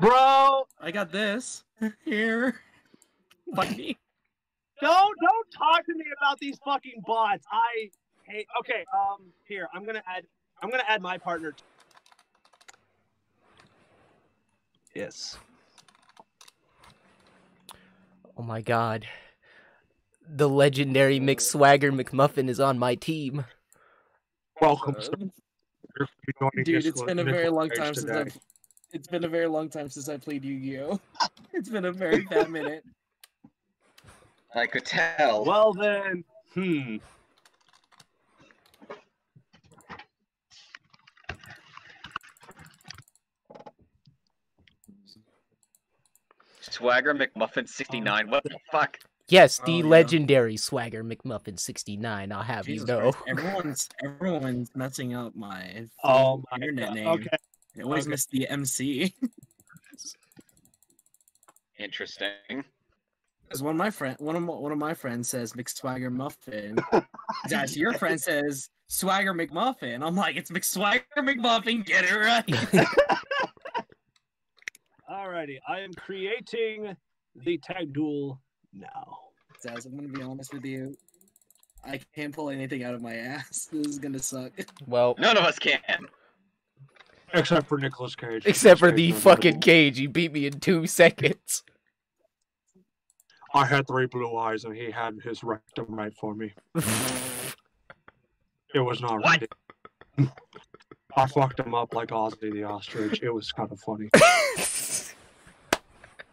Bro, I got this here. Funny. don't don't talk to me about these fucking bots. I hate. Okay, um, here I'm gonna add. I'm gonna add my partner. t- Yes. Oh my god. The legendary McSwagger McMuffin is on my team. Welcome, Uh, sir. You're joining Dude, us it's with been a very long Cage time since. I've. It's been a very long time since I played Yu-Gi-Oh. It's been a very bad minute. I could tell. Well then, hmm. Swagger McMuffin 69. What the fuck? Yes, Oh, the yeah. legendary Swagger McMuffin 69, I'll have Jesus you know. Christ, everyone's everyone's messing up my Oh my internet God. name. Okay. I always okay. miss the MC. Interesting. Because one of my friend, one of my, one of my friends says McSwagger Muffin. Josh, your friend says Swagger McMuffin. I'm like, it's McSwagger McMuffin. Get it right. Alrighty, I am creating the tag duel now. Zaz, I'm gonna be honest with you. I can't pull anything out of my ass. This is gonna suck. Well, None of us can. Except for Nicolas Cage. except for Nicolas the fucking how cage, he beat me in two seconds. I had three blue eyes and he had his rectum right for me. It was not What? ready. I fucked him up like Ozzy the ostrich. It was kind of funny.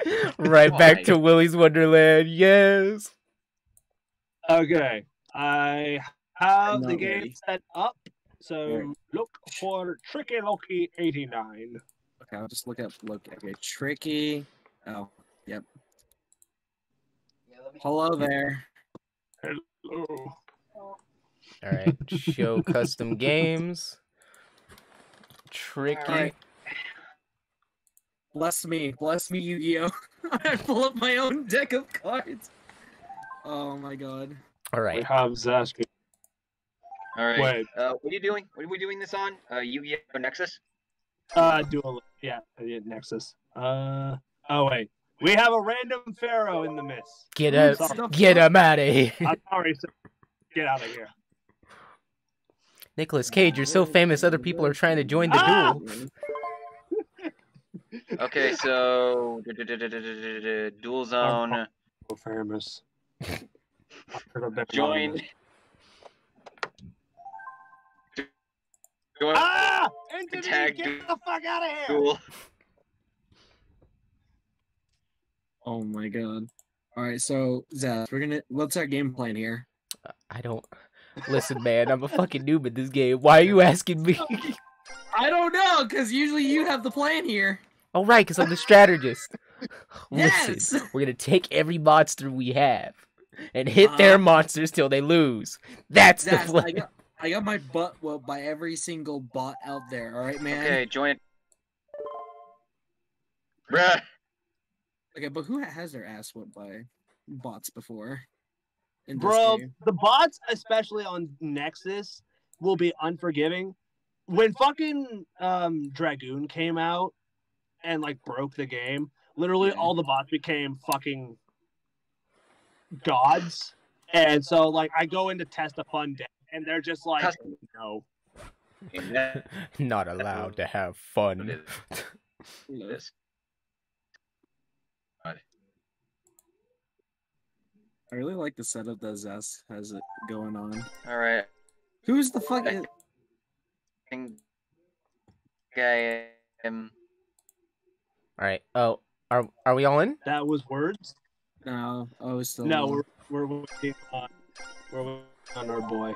right back to Willy's Wonderland, yes. Okay, I have the game ready. set up. So Alright. look for Tricky Loki 89. Okay, I'll just look up. Look, okay, tricky. Oh, yep. Hello there. Hello. Alright, show custom games. Tricky. Alright. Bless me, bless me, Yu-Gi-Oh! I pull up my own deck of cards. Oh my god. All right. We Alright. have Zaski. All right. Wait. Uh, what are you doing? What are we doing this on? Uh, Yu-Gi-Oh! Nexus. Uh, duel. Yeah, yeah, Nexus. Uh, oh wait, we have a random pharaoh in the mist. Get Ooh, him get him out of here. I'm sorry, sir. Get out of here. Nicolas Cage, you're so famous other people are trying to join the Ah! duel. Okay, so dual zone. So famous. I could have been Join. Anonymous. Join Ah! Entity, Tag get the fuck out of here! duel. Oh my god. Alright, so Zaz, we're gonna what's our game plan here? I don't listen, man. I'm a fucking noob at this game. Why are you asking me? I don't know, because usually you have the plan here. oh, right, because I'm the strategist. Listen, Yes. we're gonna take every monster we have and hit their Uh, monsters till they lose. That's the Zaz, I plan. Got I got my butt whooped by every single bot out there, alright man? Okay, join. Bruh. Okay, but who has their ass whooped by bots before? Bro, game? the bots, especially on Nexus, will be unforgiving. When fucking um, Dragoon came out and like broke the game, literally Yeah. all the bots became fucking gods. And so, like, I go in to test a fun deck, and they're just like, no. Not allowed to have fun. I really like the setup that Zaz has it going on. All right. Who's the fuck? Is... think I am. All right. Oh, are are we all in? That was words. No, oh, it's still No, we're we're waiting on we're waiting on our boy.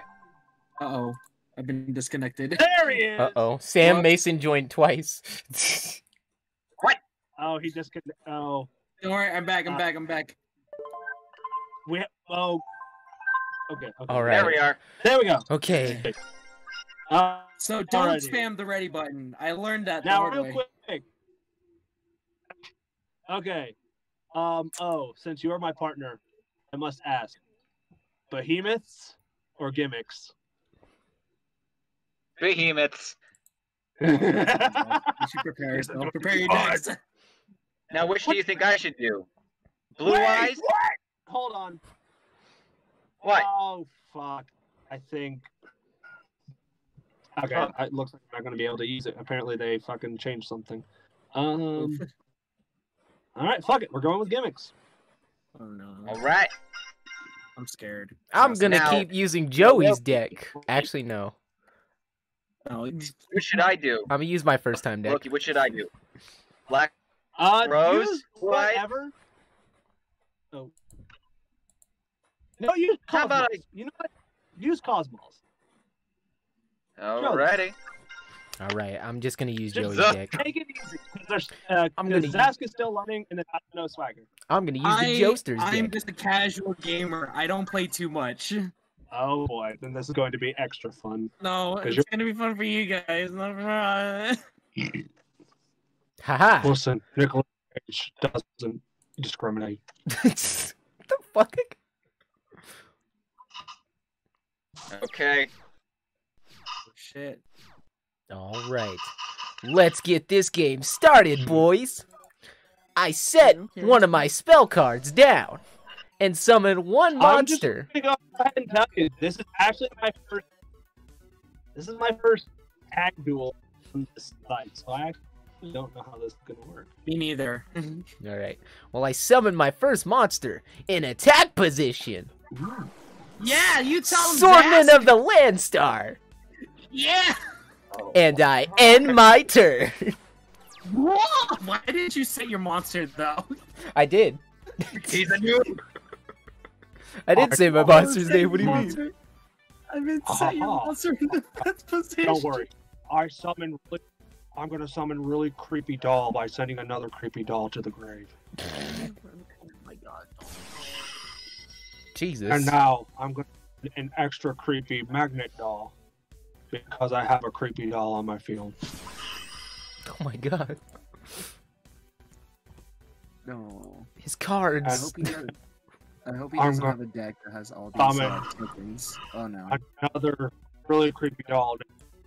Uh oh, I've been disconnected. There he is. Uh oh. Sam What? Mason joined twice. What? Oh, he just could. Oh, Don't worry, I'm back. I'm Uh, back. I'm back. we. Oh. Okay. okay. All There we are. There we go. Okay. Uh, So don't Alrighty. spam the ready button. I learned that the now, hard real way. quick. Okay. Um. Oh, since you are my partner, I must ask: behemoths or gimmicks? Behemoths. You should prepare yourself. Prepare your decks. Now, which do you think I should do? Blue Wait, eyes? What? Hold on. What? Oh fuck! I think. Okay, Huh. it looks like I'm not gonna be able to use it. Apparently, they fucking changed something. Um. all right, fuck it. We're going with gimmicks. Oh no, All right. I'm scared. I'm gonna Now- keep using Joey's deck. Actually, no. No, it's- What should I do? I'm gonna use my first time deck. Loki, what should I do? Black Uh, Rose, use white. whatever. Oh. No, use How about Cosmos. You know what? Use Cosmos. Alrighty. All right, I'm just gonna use Just Joey's up. deck. Make it easy. 'cause There's, uh, I'm I'm gonna Zask is still running, and then I have no swagger. I'm gonna use I, the Joesters I'm deck. just a casual gamer. I don't play too much. Oh boy, then this is going to be extra fun. No, 'Cause it's you're- gonna be fun for you guys, not for us. Haha. Listen, Nicolas Cage doesn't discriminate. the fuck? Okay. Shit. All right, let's get this game started, boys. I set one of my spell cards down and summon one I'm just monster. gonna go ahead and tell you, this is actually my first. This is my first tag duel on this site, so I actually don't know how this is gonna work. Me neither. All right. Well, I summoned my first monster in attack position. yeah, you tell him. Swordman Zask. of the Landstar. Yeah. And I end my turn. Whoa! Why didn't you say your monster though? I did. He's a noob. I didn't say my monster's name. What do you mean? I meant to say your monster in the best position. Don't worry, I summon. Really, I'm gonna summon really creepy doll by sending another creepy doll to the grave. Oh my god. Jesus. And now I'm gonna send an extra creepy magnet doll because I have a creepy doll on my field. Oh my god. No. His I cards. Hope he, does, I hope he I'm doesn't have a deck that has all these Bomb uh, tokens. Oh no. Another really creepy doll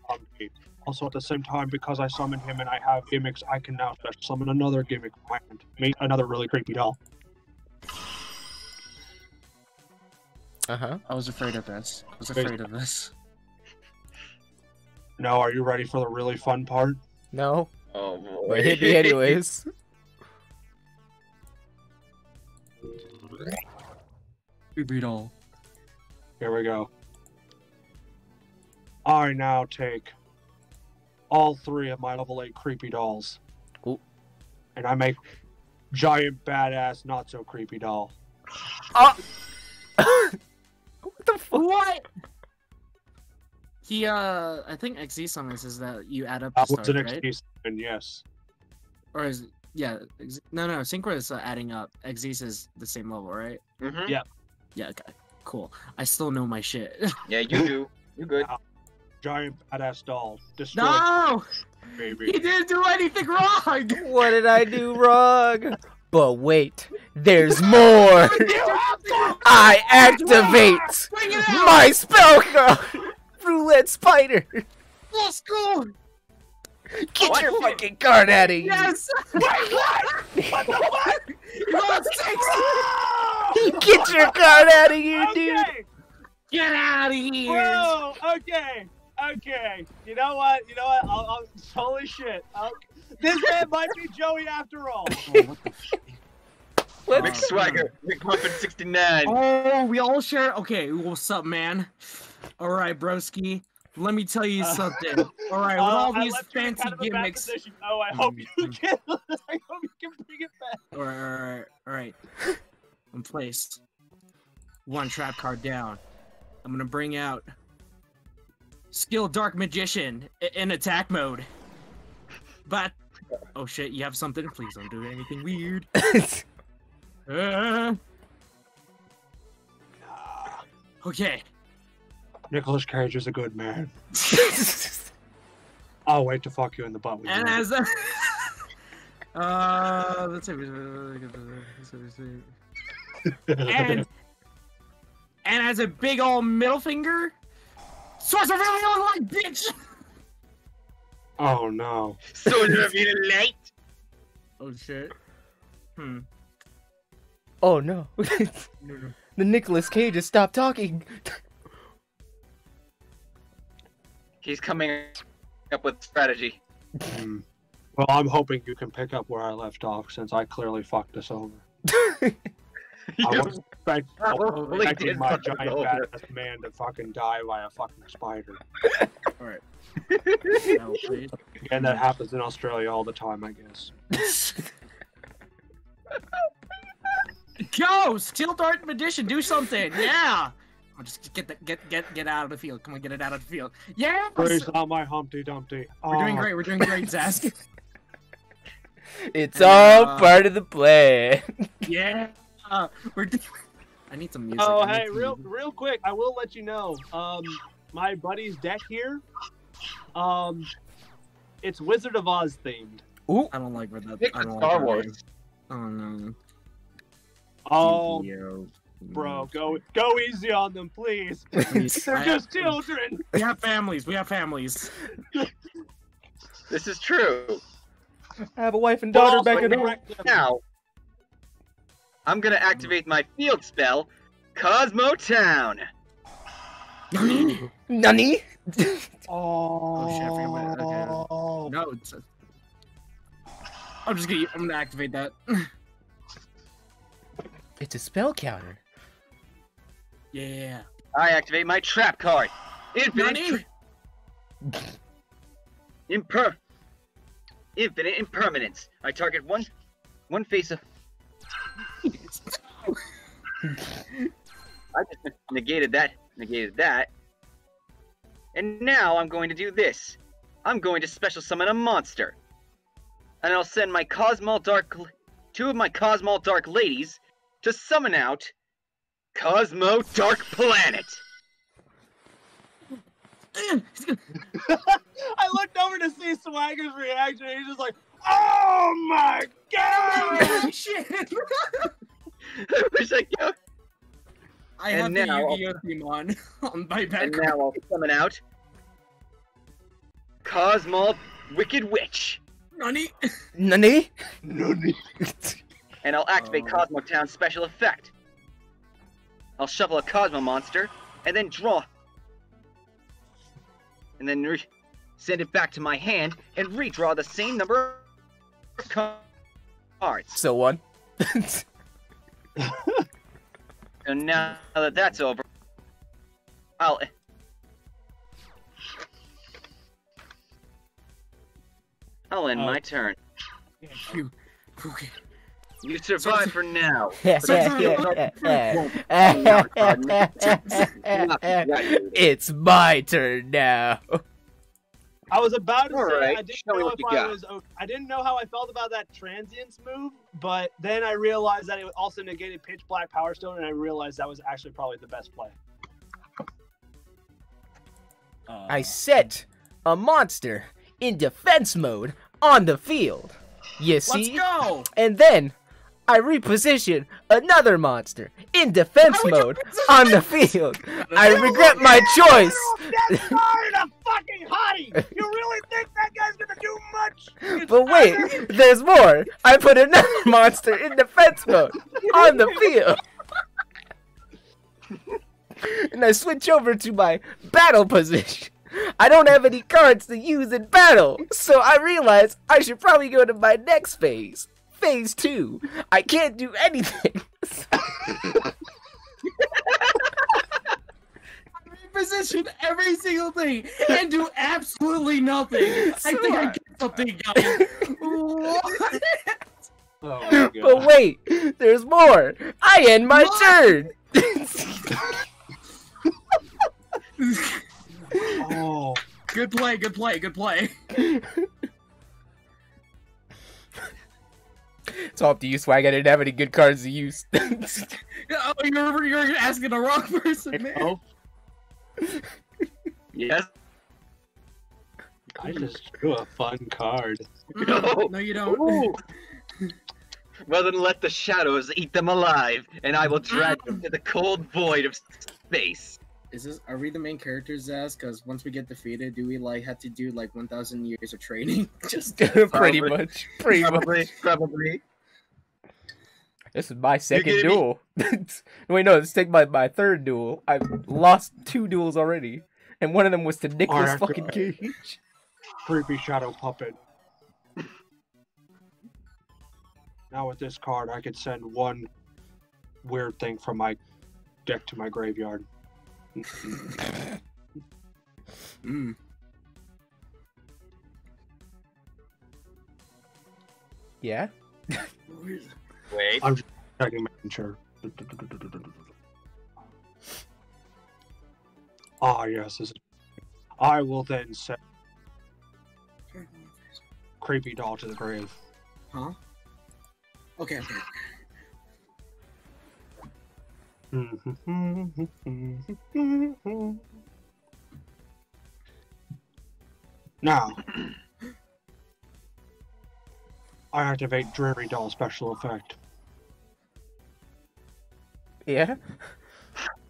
on me. Also, at the same time, because I summoned him and I have gimmicks, I can now summon another gimmick from my hand. Make another really creepy doll. Uh huh. I was afraid of this. I was afraid of this. Now, are you ready for the really fun part? No. Oh boy. But hit me anyways. Creepy doll. Here we go. I now take all three of my level 8 creepy dolls. Ooh. And I make giant, badass, not so creepy doll. what the fuck? What? He uh, I think Xyz summons is that you add up That the was stars, an right? excuse, and yes. Or is yeah? Ex- no, no, Synchro is uh, adding up. Xyz is the same level, right? Mhm. Yeah. Yeah. Okay. Cool. I still know my shit. Yeah, you do. You're good. Giant, badass doll. Destroy, no, he didn't do anything wrong. What did I do wrong? But wait, there's more. I activate Bring it out. my spell card. Roulette spider. Let's go. Get oh, What? your fucking card out of here. Yes. Wait, what? What the fuck? You got six. Get your card out of here, dude. Get out of here. bro. Okay, okay. You know what? You know what? I'll, I'll, holy shit. I'll, this man might be Joey after all. Oh, what the f- Let's Big Swagger. Big Muffin 69. Oh, we all share. Okay, what's up, man? All right, broski. Let me tell you Uh, something. All right, with Uh, all I these left you in fancy kind of gimmicks. Oh, I hope you can. I hope you can bring it back. All right, all right, all right. I'm placed. One trap card down. I'm gonna bring out skill dark magician in attack mode. But oh shit, you have something? Please don't do anything weird. Uh, okay. Nicolas Cage is a good man. I'll wait to fuck you in the butt with And you. as a uh, let's see. And and as a big old middle finger, source of really old light, bitch. oh no. Soldier of your light. Oh shit. Hmm. Oh no. the Nicolas Cage has stopped talking. He's coming up with strategy. Hmm. Well, I'm hoping you can pick up where I left off since I clearly fucked us over. I wasn't expect, I expecting my giant over. badass man to fucking die by a fucking spider. Alright. No, please. And that happens in Australia all the time, I guess. Go! Steel Dart Magician, do something! Yeah! I'll just get the, get get get out of the field. Come on, get it out of the field. Yeah! Where's not my Humpty Dumpty? We're doing great, we're doing great, Zask. It's And, all uh, part of the plan. yeah! Uh, we're do- I need some music. Oh, hey, some real music. real quick, I will let you know. Um, my buddy's deck here, um, it's Wizard of Oz themed. Ooh. I don't like where that. Pick I don't Star like that Wars. name. Oh no. Oh, Yo. Bro, go go easy on them, please. Please. They're I- just children. We have families. We have families. This is true. I have a wife and daughter back at home. Now, I'm gonna activate my field spell, Cosmo Town. Nani? Nani? Oh, shit, I forgot about it. Okay. Oh. No, it's. A... I'm just gonna. I'm gonna activate that. it's a spell counter. Yeah. I activate my trap card. Infinite, Nani? imper, infinite impermanence. I target one, one face of. I just negated that, negated that. And now I'm going to do this. I'm going to special summon a monster. And I'll send my Cosmo Dark, two of my Cosmo Dark ladies to summon out Cosmo Dark Planet. I looked over to see Swagger's reaction. And he's just like, "Oh my god!" Shit! I wish I could. I And have the now- Yu-Gi-Oh theme on on my And now I'll summon out Cosmo Wicked Witch. Nani? Nani? Nani? And I'll activate Oh. Cosmo Town's special effect. I'll shuffle a Cosmo monster and then draw. And then re- send it back to my hand and redraw the same number of cards. So one. And now that that's over, I'll. I'll end Oh. my turn. You. Okay. You survive for now. it's my turn now. I was about to All say right, I didn't show know if I got. was o- I didn't know how I felt about that transience move, but then I realized that it also negated pitch black power stone, and I realized that was actually probably the best play. I set a monster in defense mode on the field. You Let's see? go! And then I reposition another monster in defense How would you mode on the field. I regret my choice. That's hard, a fucking hottie. You really think that guy's gonna do much? But wait, there's more. I put another monster in defense mode on the field. And I switch over to my battle position. I don't have any cards to use in battle, so I realize I should probably go to my next phase. Phase 2. I can't do anything. I reposition every single thing and do absolutely nothing. I think I get something, guys. What? Oh my But wait, there's more. I end my What? turn. Oh, Good play, good play, good play. It's all up to you, Swag. I didn't have any good cards to use. Oh, you're, you're asking the wrong person, man. Oh, Yes. I just drew a fun card. Mm, No, you don't. Ooh. Well, then let the shadows eat them alive, and I will drag them to the cold void of space. Is this? Are we the main characters, Zaz? Because once we get defeated, do we like have to do like 1,000 years of training? Just Pretty Probably. much. Pretty Probably, much. probably. This is my second gonna duel. Wait, no, let's take my, my third duel. I've lost two duels already. And one of them was to Nicolas Alright, fucking Cage. Creepy shadow puppet. Now with this card, I could send one weird thing from my deck to my graveyard. Mm. Yeah? Wait. I'm just checking, making sure. Ah, yes, this is. I will then send creepy doll to the grave. Huh? Okay, okay. now, I activate Dreary Doll special effect. Yeah?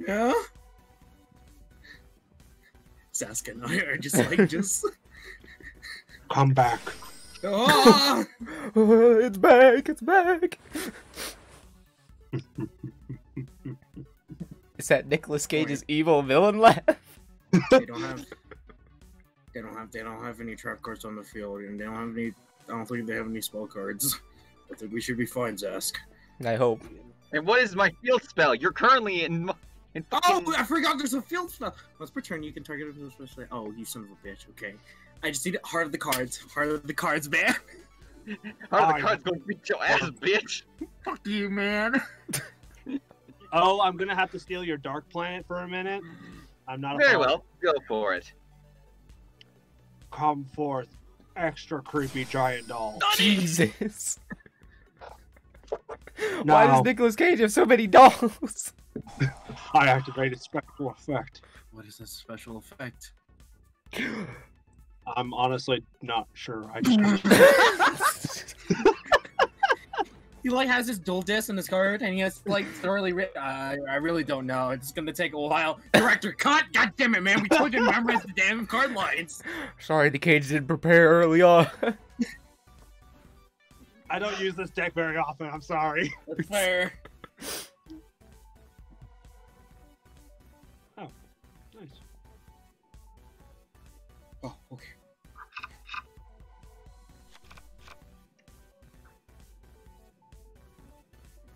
Yeah? Sasuke and I are just like, just. Come back. Oh! it's back, it's back. Is that Nicolas Cage's evil villain left? they don't have. They don't have. They don't have any trap cards on the field, and they don't have any. I don't think they have any spell cards. I think we should be fine, Zask. I hope. And what is my field spell? You're currently in. mo- in Oh, I forgot there's a field spell. Once per turn, you can target a special. Oh, you son of a bitch. Okay. I just need heart of the cards. Heart of the cards, man. How are Oh, the cards going to beat your ass, bitch? Fuck you, man. Oh, I'm gonna have to steal your Dark Planet for a minute. I'm not. Very opposed. well. Go for it. Come forth, extra creepy giant doll. Jesus. Why does Nicolas Cage have so many dolls? I activated special effect. What is this special effect? I'm honestly not sure. I just He like has his dual disc in his card, and he has like thoroughly written. I I really don't know. It's gonna take a while. Director, cut! God damn it, man! We told you to memorize the damn card lines. Sorry, the Cage didn't prepare early on. I don't use this deck very often. I'm sorry. That's fair. Oh, nice. Oh, okay.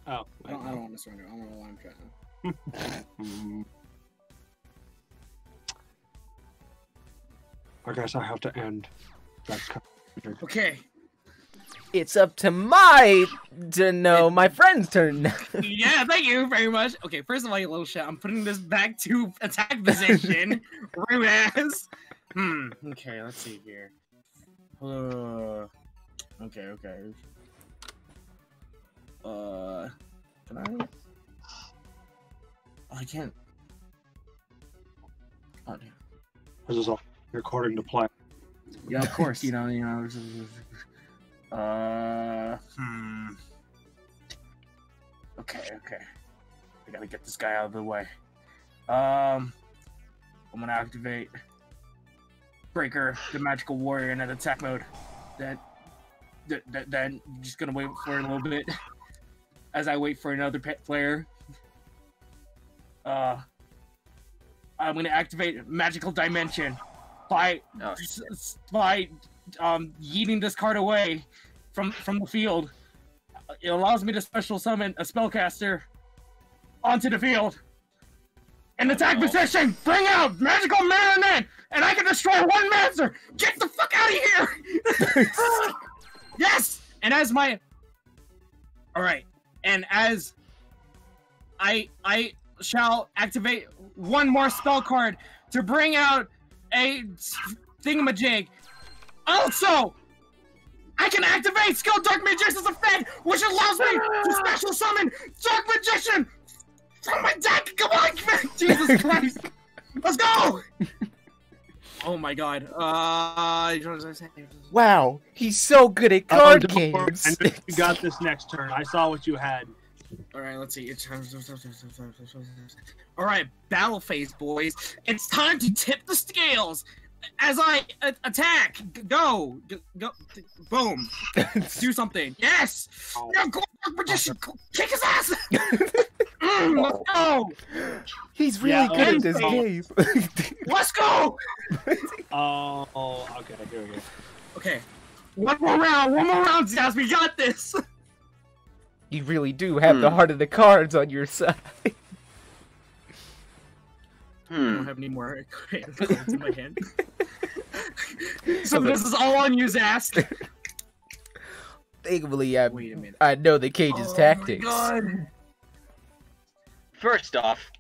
Oh, I don't, I don't want to surrender. I don't know why I'm trying. I guess I have to end. That's Okay. it's up to my to know my friend's turn now. yeah, thank you very much. Okay, first of all, you little shit, I'm putting this back to attack position. Rude ass. Hmm. Okay, let's see here. Uh, okay, okay. Uh, can I? Oh, I can't. Oh, damn. This is all according to plan. Yeah, of course. You know, you know. Uh, hmm. Okay, okay. I gotta get this guy out of the way. Um, I'm gonna activate Breaker, the magical warrior, in an attack mode. That, that, that, then just gonna wait for a little bit as I wait for another pet player. Uh, I'm gonna activate magical dimension by Oh, by um yeeting this card away from from the field. It allows me to special summon a spellcaster onto the field. In attack Uh-oh. position, bring out magical marionette, and I can destroy one monster. Get the fuck out of here! yes, and as my, all right, and as I I shall activate one more spell card to bring out a thingamajig. Also, I can activate Skill Dark Magician's effect, which allows me to ah. special summon Dark Magician from my deck. Come on, Jesus Christ! Let's go! Oh my God! Uh, Wow, he's so good at Oh, card don't games. I know you got this next turn. I saw what you had. All right, let's see. It's time. all right, battle phase, boys. It's time to tip the scales. as I a- attack. G- Go, G- go, boom. Do something. Yes. Oh. No, go, magician, go- kick his ass. Mm, let's go. He's really Yeah, good at okay. this game. Let's go. Oh, oh, okay, here we go. Okay. One more round. One more round, Zaz. We got this. you really do have the Hmm. heart of the cards on your side. I Hmm. don't have any more cards in my hand. so this is all on you, Zaz. Thankfully, I, Wait a minute. I know the cage's Oh my tactics. First off,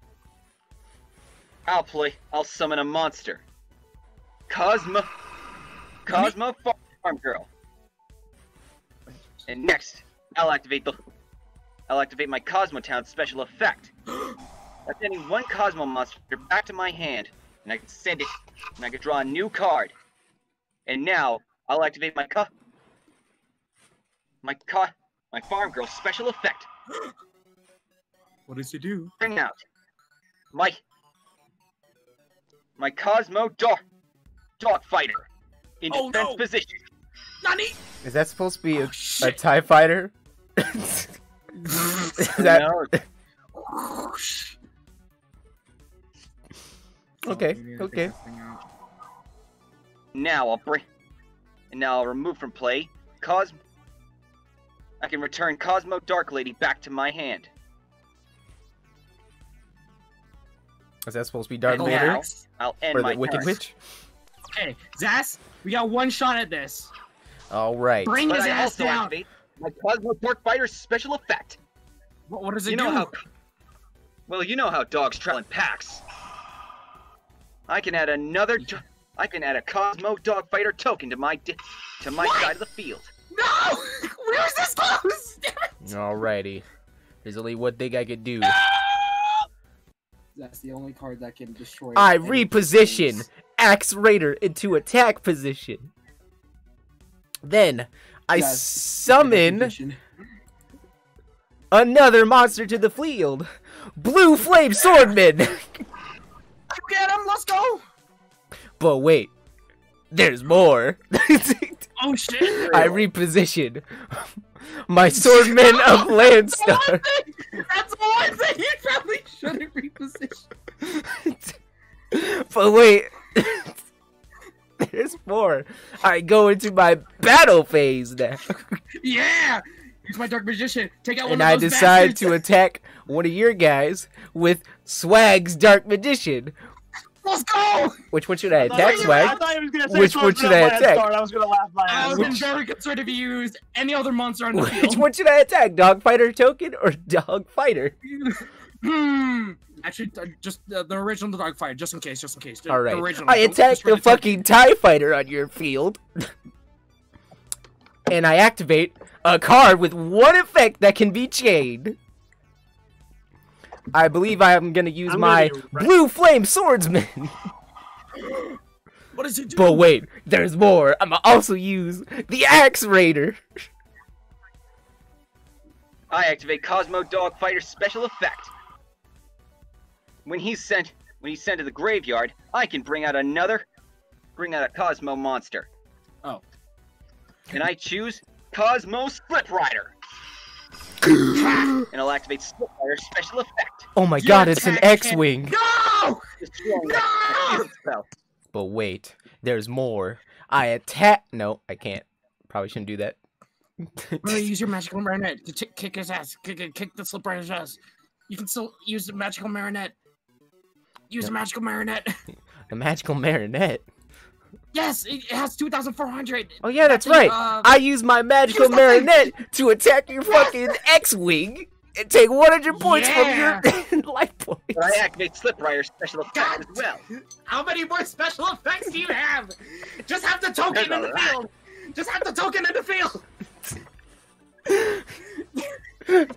I'll play. I'll summon a monster. Cosmo. Cosmo Farm, Girl. And next, I'll activate the. I'll activate my Cosmo Town special effect. That's sending one Cosmo monster back to my hand, and I can send it, and I can draw a new card. And now I'll activate my co. My co. My Farm Girl special effect. What does he do? bring out my my Cosmo Dog Dog Fighter in Oh, defense no. position. Nani? Is that supposed to be a, Oh, a shit. TIE fighter? Is that No, okay? Oh, okay. now I'll bring and now I'll remove from play Cos. I can return Cosmo Dark Lady back to my hand. Is that supposed to be Darth And Vader now I'll end or my the Wicked turn. Witch? Okay, Zaz, we got one shot at this. All right. Bring But his I ass down. my Cosmo Dark Fighter special effect. What, what does it You do? know how. Well, you know how dogs travel in packs. I can add another. I can add a Cosmo Dog Fighter token to my to my What? side of the field. No! Where's this close? Alrighty. There's only one thing I can do. That's the only card that can destroy. I reposition things. Axe Raider into attack position. Then I Yes, summon another monster to the field. Blue Flame Swordman. Get him. Let's go. but wait, there's more. Oh shit! I reposition my Swordman of Landstar. That's the one thing you probably shouldn't reposition. but wait, there's more. I go into my battle phase now, Yeah. Use my dark magician. Take out one of those. and of I those decide bastards. to attack one of your guys with Swag's Dark Magician. Let's go. Which one should I I attack, he Swag? I thought he was gonna say Which Sword one should I attack? Star, I was gonna laugh my ass. I ass was very concerned if you used any other monster on the field. Which field. one should I attack? Dog Fighter token or Dog Fighter? Hmm. Actually, uh, just uh, the original dogfight, just in case, just in case. The- All the original. I Don't attack the fucking TIE fighter on your field. and I activate a card with one effect that can be chained. I believe I am gonna use I'm my gonna right- Blue Flame Swordsman. What does it do? but wait, there's more. I'm gonna also use the Axe Raider. I activate Cosmo Dog Fighter special effect. When he's sent when he's sent to the graveyard, I can bring out another bring out a Cosmo monster. Oh. And I choose Cosmo Slip Rider. And I'll activate Slip special effect. Oh my Your god, it's an X-Wing. No! No! But wait, there's more. I attack. No, I can't. Probably shouldn't do that. Really use your magical marionette to t- kick his ass. Kick, kick, kick the slip rider's ass. You can still use the magical marionette. Use the magical marionette. the magical marionette. Yes, it, it has 2,400. Oh yeah, that's a, right. uh, I use my magical use nothing. marionette to attack your fucking X-wing and take 100 points Yeah. from your life points. But I activate Slip Rider special effect as well. How many more special effects do you have? Just have the token There's in the lot. field. Just have the token in the field.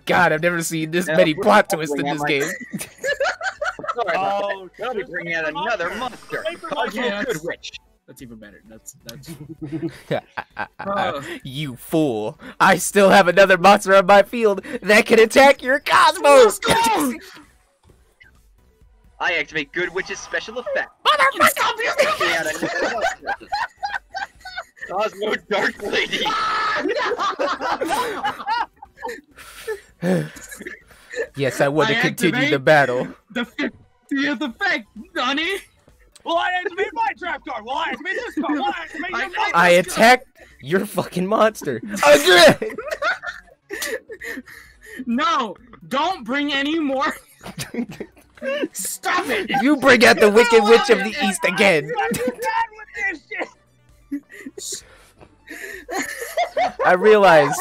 God, I've never seen this Yeah, many plot twists in this game. Sorry Oh, that. I'll be bringing out another monster. Wait for my Good Witch. That's even better. That's that's. Uh, you fool. I still have another monster on my field that can attack your cosmos. I activate Good Witch's special effect. Motherfucker! Stop using Bring Cosmo Dark Lady. Yes, I want to I continue the battle. the 50th effect, Donnie! Will I activate my trap card? Will I activate this card? Will I activate I- this card? I attack your fucking monster again. No! Don't bring any more! Stop it! You bring out the Wicked Witch of the East again. I'm done with this shit. I realize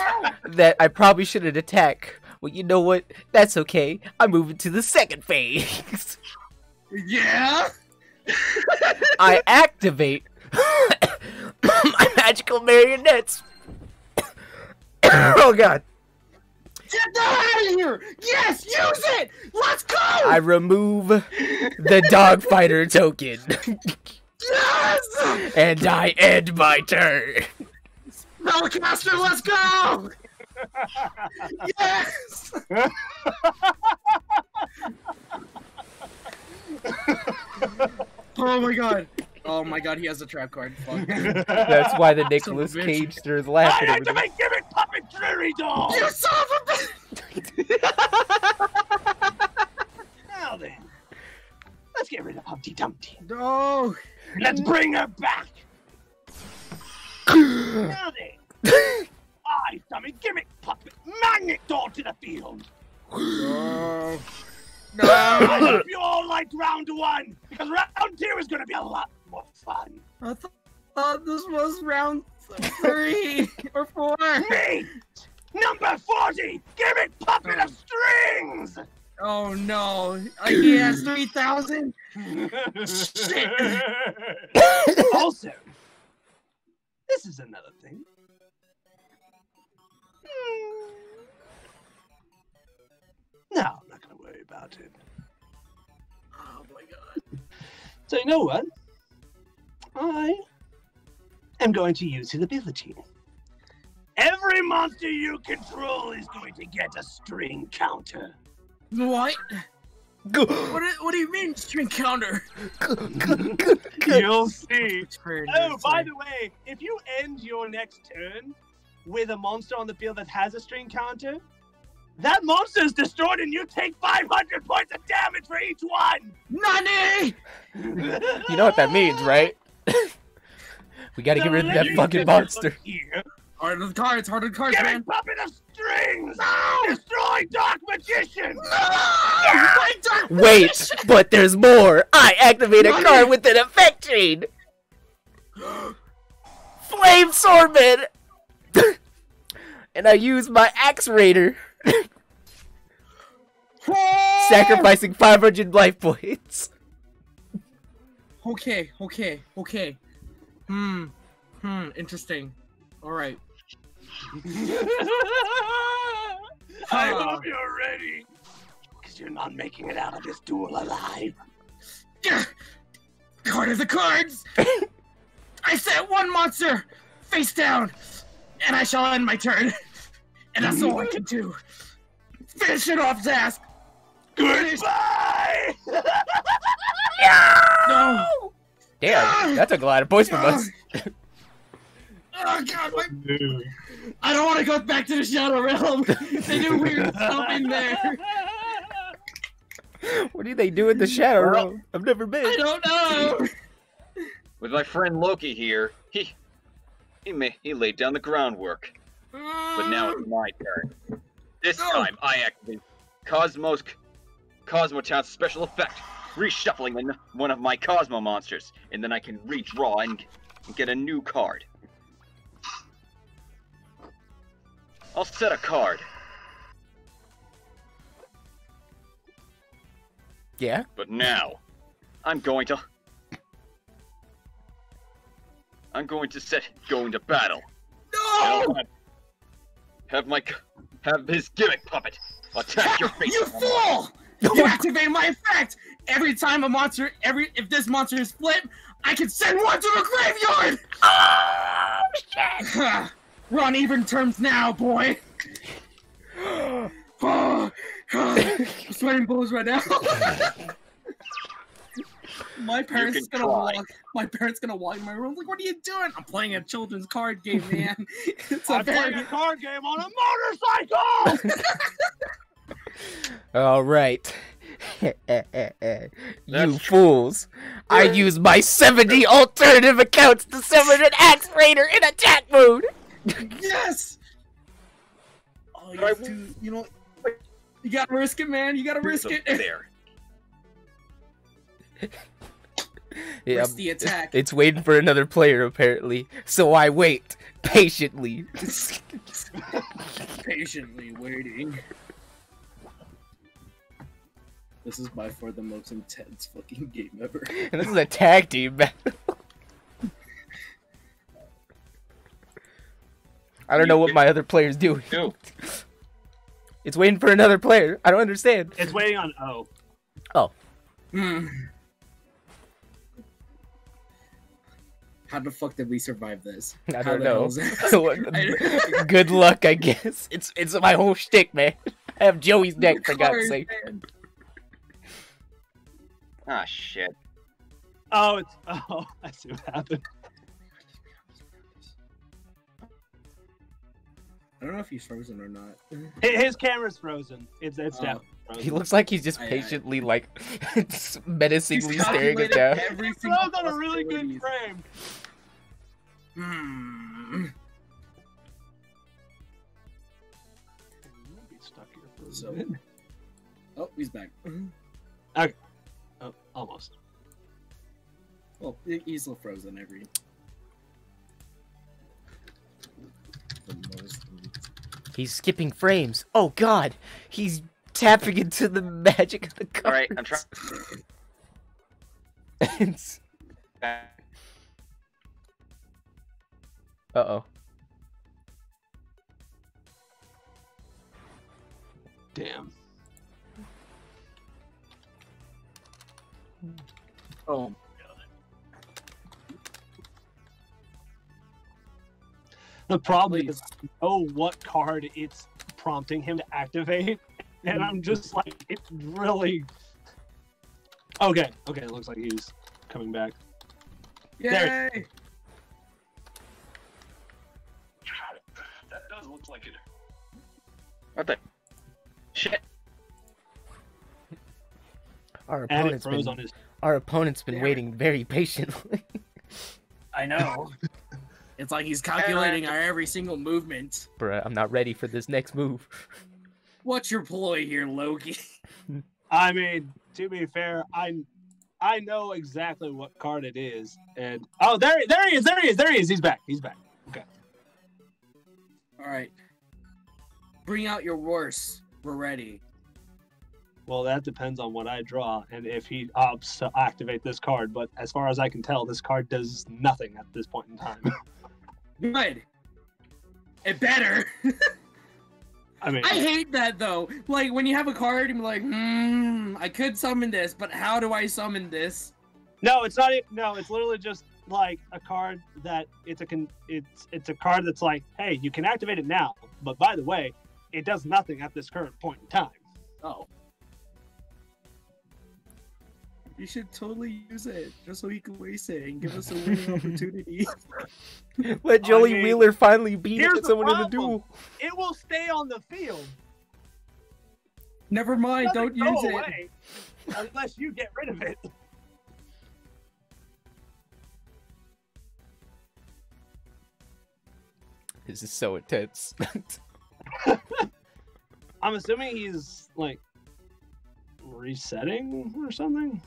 that I probably shouldn't attack. Well, you know what? That's okay. I'm moving to the second phase. Yeah? I activate my magical marionettes. oh god. Get the hell out of here! Yes, use it! Let's go! I remove the dogfighter token. Yes! and I end my turn. Spellcaster, let's go! yes! oh my god. Oh my god, he has a trap card. Fuck. That's why the Nicolas bitch. Cage stir is I laughing over there. activate gimmick puppetry doll. You son of a bitch! Now then, let's get rid of Humpty Dumpty. No! Let's bring her back. now then, I summon gimmick puppet magnet doll to the field. No! I No! hope you all liked round one because round two is going to be a lot more fun. I th- thought this was round three or four. Meet number forty, gimmick puppet of strings. Oh no! He has 3,000? Shit. also, this is another thing. Hmm. No, about it. Oh my god. So you know what? I am going to use his ability. Every monster you control is going to get a string counter. What? What do, what do you mean string counter? You'll see. Turn, Oh, by like- the way, if you end your next turn with a monster on the field that has a string counter, that monster is destroyed and you take 500 points of damage for each one! Nani! You know what that means, right? we gotta get rid of that fucking monster. Here. Heart of the cards, heart of the cards, Give man. it puppet of strings! Destroy Dark Magician! My dark Wait, magician! but there's more. I activate a card with an effect chain. Flame Swordman. and I use my Axe Raider, sacrificing 500 life points. Okay, okay, okay. Hmm, hmm, interesting. Alright. I Ah. hope you're ready. Because you're not making it out of this duel alive. Card of the cards! I set one monster face down, and I shall end my turn. And that's all I can do. Finish it off, Zask! Goodbye! No! Damn, that took a lot of points from us. Oh god, my... Dude. I don't want to go back to the Shadow Realm. they do weird stuff in there. What do they do in the Shadow Realm? I've never been. I don't know. With my friend Loki here, he he may he laid down the groundwork. But now it's my turn. This No. time I activate Cosmos Cosmotown's special effect, reshuffling an- one of my Cosmo monsters, and then I can redraw and, and get a new card. I'll set a card, Yeah. but now I'm going to I'm going to set Going to battle. No! I'll have, have my have his gimmick puppet attack your face. You fool! You activate my effect! Every time a monster, every if this monster is flipped, I can send one to the graveyard! Oh shit! We're on even terms now, boy! Oh, I'm sweating bullets right now. My parents can is gonna try. walk. My parents gonna walk in my room. Like, what are you doing? I'm playing a children's card game, man. it's a I'm playing very a card game on a motorcycle. All right. you That's true. fools. I use my 70 alternative accounts to summon an Axe Raider in attack mode. yes. Oh, you, But I have to, you know, you gotta risk it, man. You gotta risk it. There. Yeah, the attack. It's waiting for another player, apparently. So I wait patiently. Patiently waiting. This is by far the most intense fucking game ever. and this is a tag team battle. I don't know what my other player's doing. No. It's waiting for another player. I don't understand. it's waiting on O. Hmm. How the fuck did we survive this? I How don't know. hell is that? I- Good luck, I guess. It's it's my whole shtick, man. I have Joey's neck for God's sake. man. Ah, shit. Oh, it's oh. I see what happened. I don't know if he's frozen or not. His camera's frozen. It's it's Oh. definitely frozen. He looks like he's just Aye, aye. patiently, like, menacingly He's staring us calculated down. Every It's single frozen on a really good frame. Hmm. Be stuck here for a So- Oh, he's back. Okay. Oh, almost. Well, he- he's still frozen every. The most. He's skipping frames. Oh God, he's tapping into the magic of the cards. All right, I'm trying. It's- Uh-oh. Damn. Oh, The problem is, I know what card it's prompting him to activate, and I'm just like, it's really. Okay, okay, it looks like he's coming back. There. yay! That does look like it. What the? Shit. Our And it opponent's froze been on his. our opponent's been Damn it. waiting very patiently. I know. it's like he's calculating our every single movement. Bruh, I'm not ready for this next move. What's your ploy here, Loki? I mean, to be fair, I I know exactly what card it is, and oh, there, there he is, there he is, there he is. He's back. He's back. Okay. All right. Bring out your worst. We're ready. Well, that depends on what I draw and if he opts to activate this card. But as far as I can tell, this card does nothing at this point in time. Good. It better. I mean, I hate that though. Like when you have a card and you're like, hmm, I could summon this, but how do I summon this? no, it's not. No, it's literally just like a card that it's a con. It's it's a card that's like, hey, you can activate it now, but by the way, it does nothing at this current point in time. Oh. You should totally use it just so he can waste it and give us a winning opportunity. Let Joey mean, Wheeler finally beat here's the someone in a problem. duel. It will stay on the field. Never mind, don't doesn't use go it. unless you get rid of it. This is so intense. I'm assuming he's like resetting or something.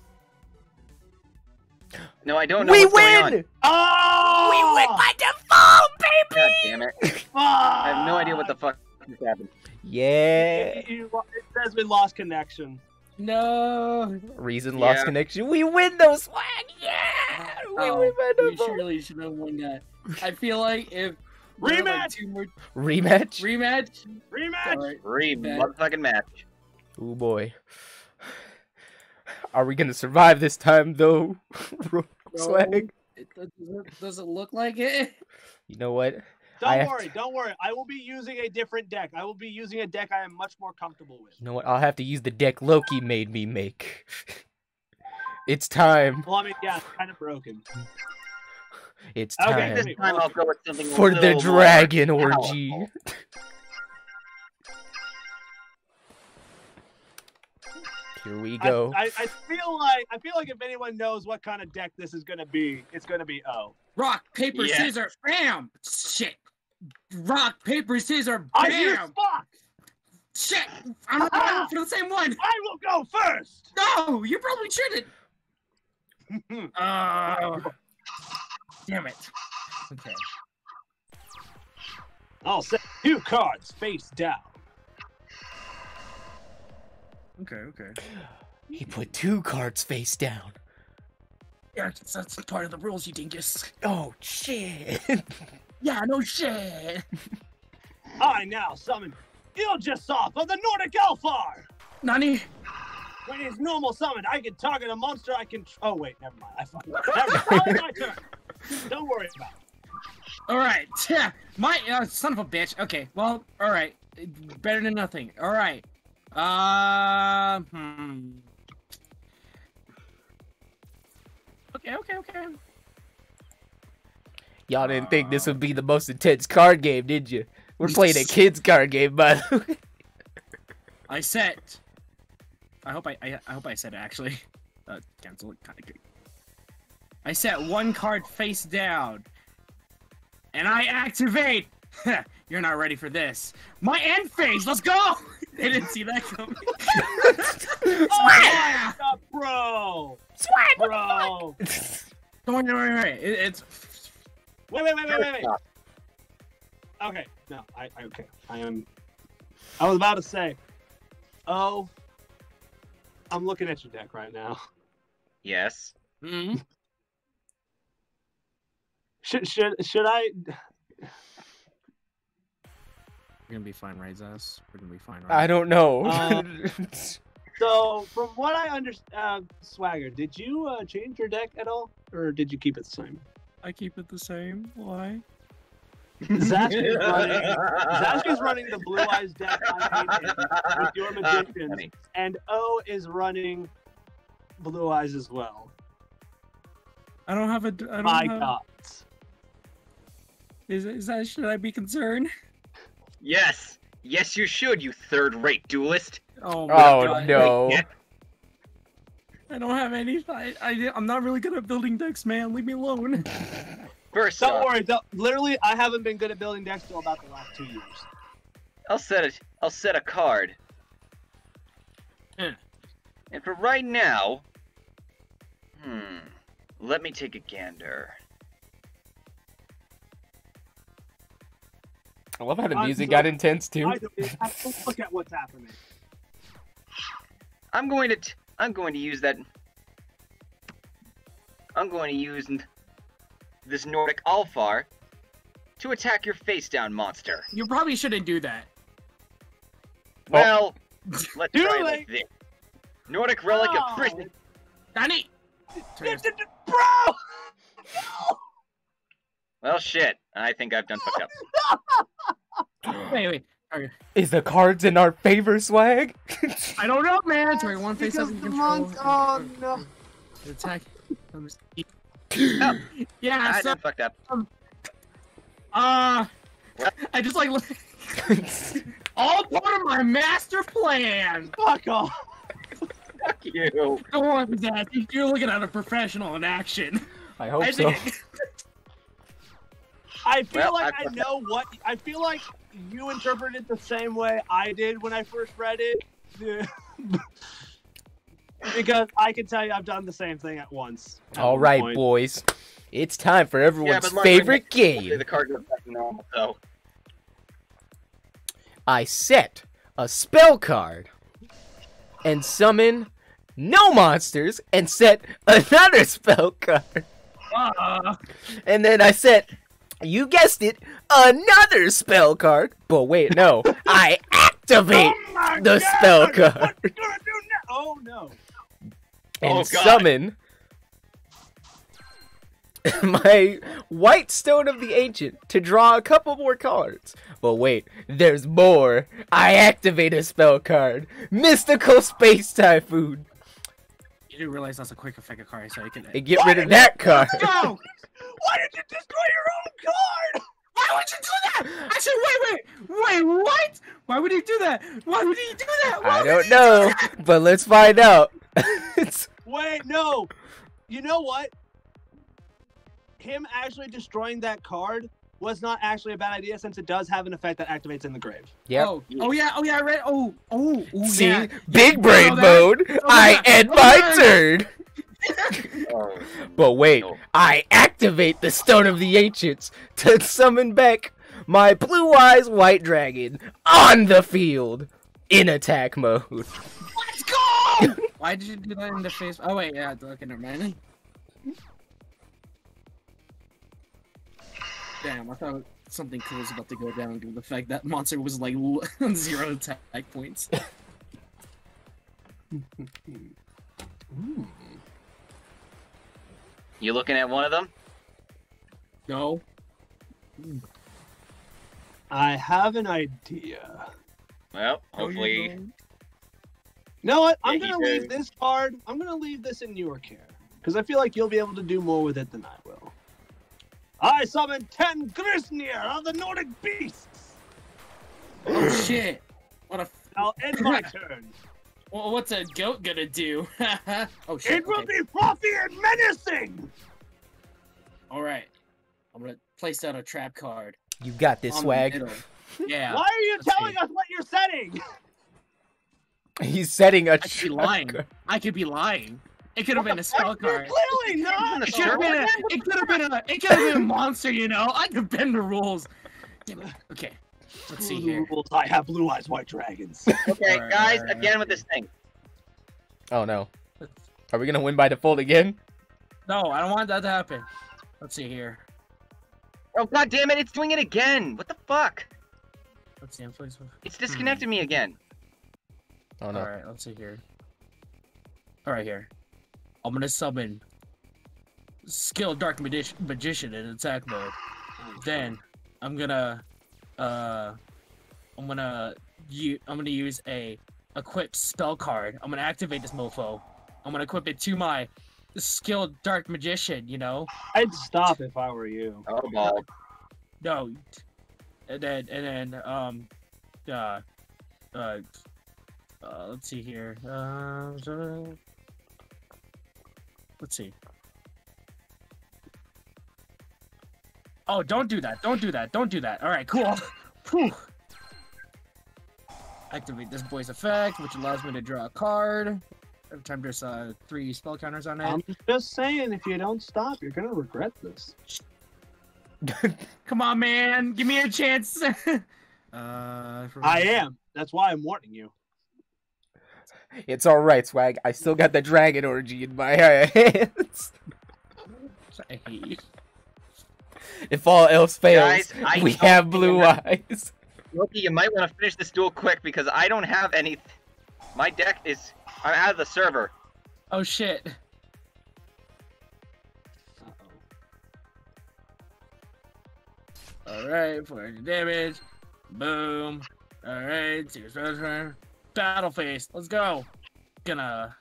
No, I don't know we what's going on. win! Oh, We win by default, baby! God damn it! I have no idea what the fuck just happened. Yeah. It, it- it says we lost connection. No. Reason lost Yeah. connection. We win those swag. Yeah. Oh, we Oh, win by we default. surely should have won that. I feel like if there are, like, Rematch! two more Rematch. rematch. Rematch. Alright. Re Bad. motherfucking match. Oh boy. Are we gonna survive this time though? Swag. It, does, it, does it look like it? You know what? Don't I have worry, don't worry. I will be using a different deck. I will be using a deck I am much more comfortable with. You know what? I'll have to use the deck Loki made me make. It's time. Well, I mean, yeah, it's kind of broken. It's time This time I'll go with something for the dragon orgy. Here we go. I, I feel like I feel like if anyone knows what kind of deck this is gonna be, it's gonna be O. Rock, paper, Yeah. scissors, bam! Shit. Rock, paper, scissors, I hear bam! Spock. Shit! I'm not going for the same one. I will go first. No, you probably shouldn't. Oh, damn it. Okay. I'll set two cards face down. Okay. Okay. He put two cards face down. Yeah, that's, that's part of the rules, you dingus. Oh shit! Yeah, no shit. I now summon Iljasoth of the Nordic Alfar. Nani? When he's normal summon, I can target a monster. I can. Oh wait, never mind. I fucked. up. Never mind. My turn. Don't worry about it. All right. Yeah, my uh, son of a bitch. Okay. Well, all right. Better than nothing. All right. Uh, hmm. Okay. Okay. Okay. Y'all didn't think this would be the most intense card game, did you? We're playing a kids card game, by the way. I set. I hope I, I I hope I said it actually. Uh, cancel it. Kind of. I set one card face down, and I activate. You're not ready for this. My end phase. Let's go. they didn't see that coming. yeah. Uh, bro, bro. Don't worry, don't worry, don't worry. It, it's Wait, wait, wait, wait, wait, wait. Okay, no, I, I okay. I am. I was about to say, oh, I'm looking at your deck right now. Yes. mm, Should should should I? We're gonna be fine, right, Zaz? We're gonna be fine, right? I don't know. Uh, So, from what I understand, uh, Swagger, did you uh, change your deck at all, or did you keep it the same? I keep it the same. Why? Zasky's running. Zasky's running the Blue Eyes deck on with your magicians, and O is running Blue Eyes as well. I don't have a. d- I don't My have, God. Is, is that should I be concerned? Yes. Yes, you should, you third-rate duelist. Oh my oh god. no. Yeah. I don't have any. I, I I'm not really good at building decks, man. Leave me alone. First Don't off, worry. Don't, literally, I haven't been good at building decks till about the last two years. I'll set it. I'll set a card. Eh. And for right now, hmm, let me take a gander. I love how the music got intense too. I don't, I don't look at what's happening. I'm going to. T- I'm going to use that. I'm going to use this Nordic Alfar to attack your face down monster. You probably shouldn't do that. Oh. Well, let's Do try it it. like this. Nordic Relic No. of oh. Prison. Danny. Bro! Well, shit. I think I've done fucked up. Wait, wait. Okay. Is the cards in our favor, swag? I don't know, man. Sorry, one face Because doesn't control. monk- oh no. Attack. Let me see. Oh, Yeah. I So, done fucked up. uh, I just like all part of my master plan. Fuck off. Fuck you. Don't worry, Dad. You're looking at a professional in action. I hope I so. Think. I feel Well, like I- I know what. I feel like you interpreted it the same way I did when I first read it. because I can tell you I've done the same thing at once. at All one right, point. boys. It's time for everyone's but Mark, favorite Hopefully game. the card goes back to normal, though. I set a spell card and summon no monsters and set another spell card. Uh, And then I set, you guessed it, another spell card. But wait, no. I activate Oh the God, spell What card you gonna do now? Oh no. and Oh, summon my white stone of the ancient to draw a couple more cards. But wait, there's more. I activate a spell card, mystical space typhoon. You didn't realize that's a quick effect card, so you can. And get rid of that card. Go! Why did you destroy your own card? Why would you do that? I said, wait, wait, wait, what? Why would he do that? Why would he do that? Why I don't know, Do but let's find out. Wait, no. You know what? Him actually destroying that card was not actually a bad idea since it does have an effect that activates in the grave. yep. Oh, oh yeah, oh yeah, I read. Oh, oh, oh See, yeah. big brain mode. Oh, know I that? end Oh, my yeah. turn. Oh, But wait. I activate the Stone of the Ancients to summon back my Blue Eyes White Dragon on the field in attack mode. Let's go! Why did you do that in the face? Oh wait, yeah. Okay, never mind. Damn, I thought something cool was about to go down due to the fact that monster was like zero attack points. you looking at one of them? No. I have an idea. Well, No, hopefully. don't. You know what? I'm Yeah, gonna leave does. this card. I'm gonna leave this in your care because I feel like you'll be able to do more with it than I will. I summon Tanngrisnir of the Nordic beasts. Oh shit! What a. f- I'll end my turn. Well, what's a goat gonna do? oh shit! It will be frothy and menacing. All right. I'm gonna place down a trap card. You got this swag. Yeah. Why are you let's telling see. us what you're setting? He's setting a I could be lying. I could be lying. It could have been a spell card. clearly not. It could have been a. It could have been a. It could have been a monster. You know. I could bend the rules. Okay. Let's see here. Rules, I have blue eyes, white dragons. Okay, Alright, guys, alright, again with this thing. Oh no. Are we gonna win by default again? No, I don't want that to happen. Let's see here. Oh god damn it, it's doing it again! What the fuck? Let's see. I'm pleased with. It's disconnected me again. Oh no. All right. Let's see here. All right here. I'm gonna summon skill dark Magi- magician in attack mode. Then I'm gonna uh I'm gonna u- I'm gonna use a equip spell card. I'm gonna activate this mofo. I'm gonna equip it to my skilled dark magician, you know? I'd stop if I were you. Oh ball. No. And then and then um uh uh, uh let's see here. Uh, so- let's see. Oh, don't do that. Don't do that. Don't do that. All right, cool. Whew. Activate this boy's effect, which allows me to draw a card. Every time there's uh, three spell counters on it. I'm just saying, if you don't stop, you're gonna regret this. Come on, man. Give me a chance. uh, I am. That's why I'm warning you. It's alright, swag. I still got the dragon orgy in my hands. I hate you. If all else fails, Guys, I we have blue I'm eyes. Loki, you might want to finish this duel quick because I don't have any. My deck is. I'm out of the server. Oh shit. Alright, 400 damage. Boom. Alright, serious turn. Battle face. Let's go. Gonna.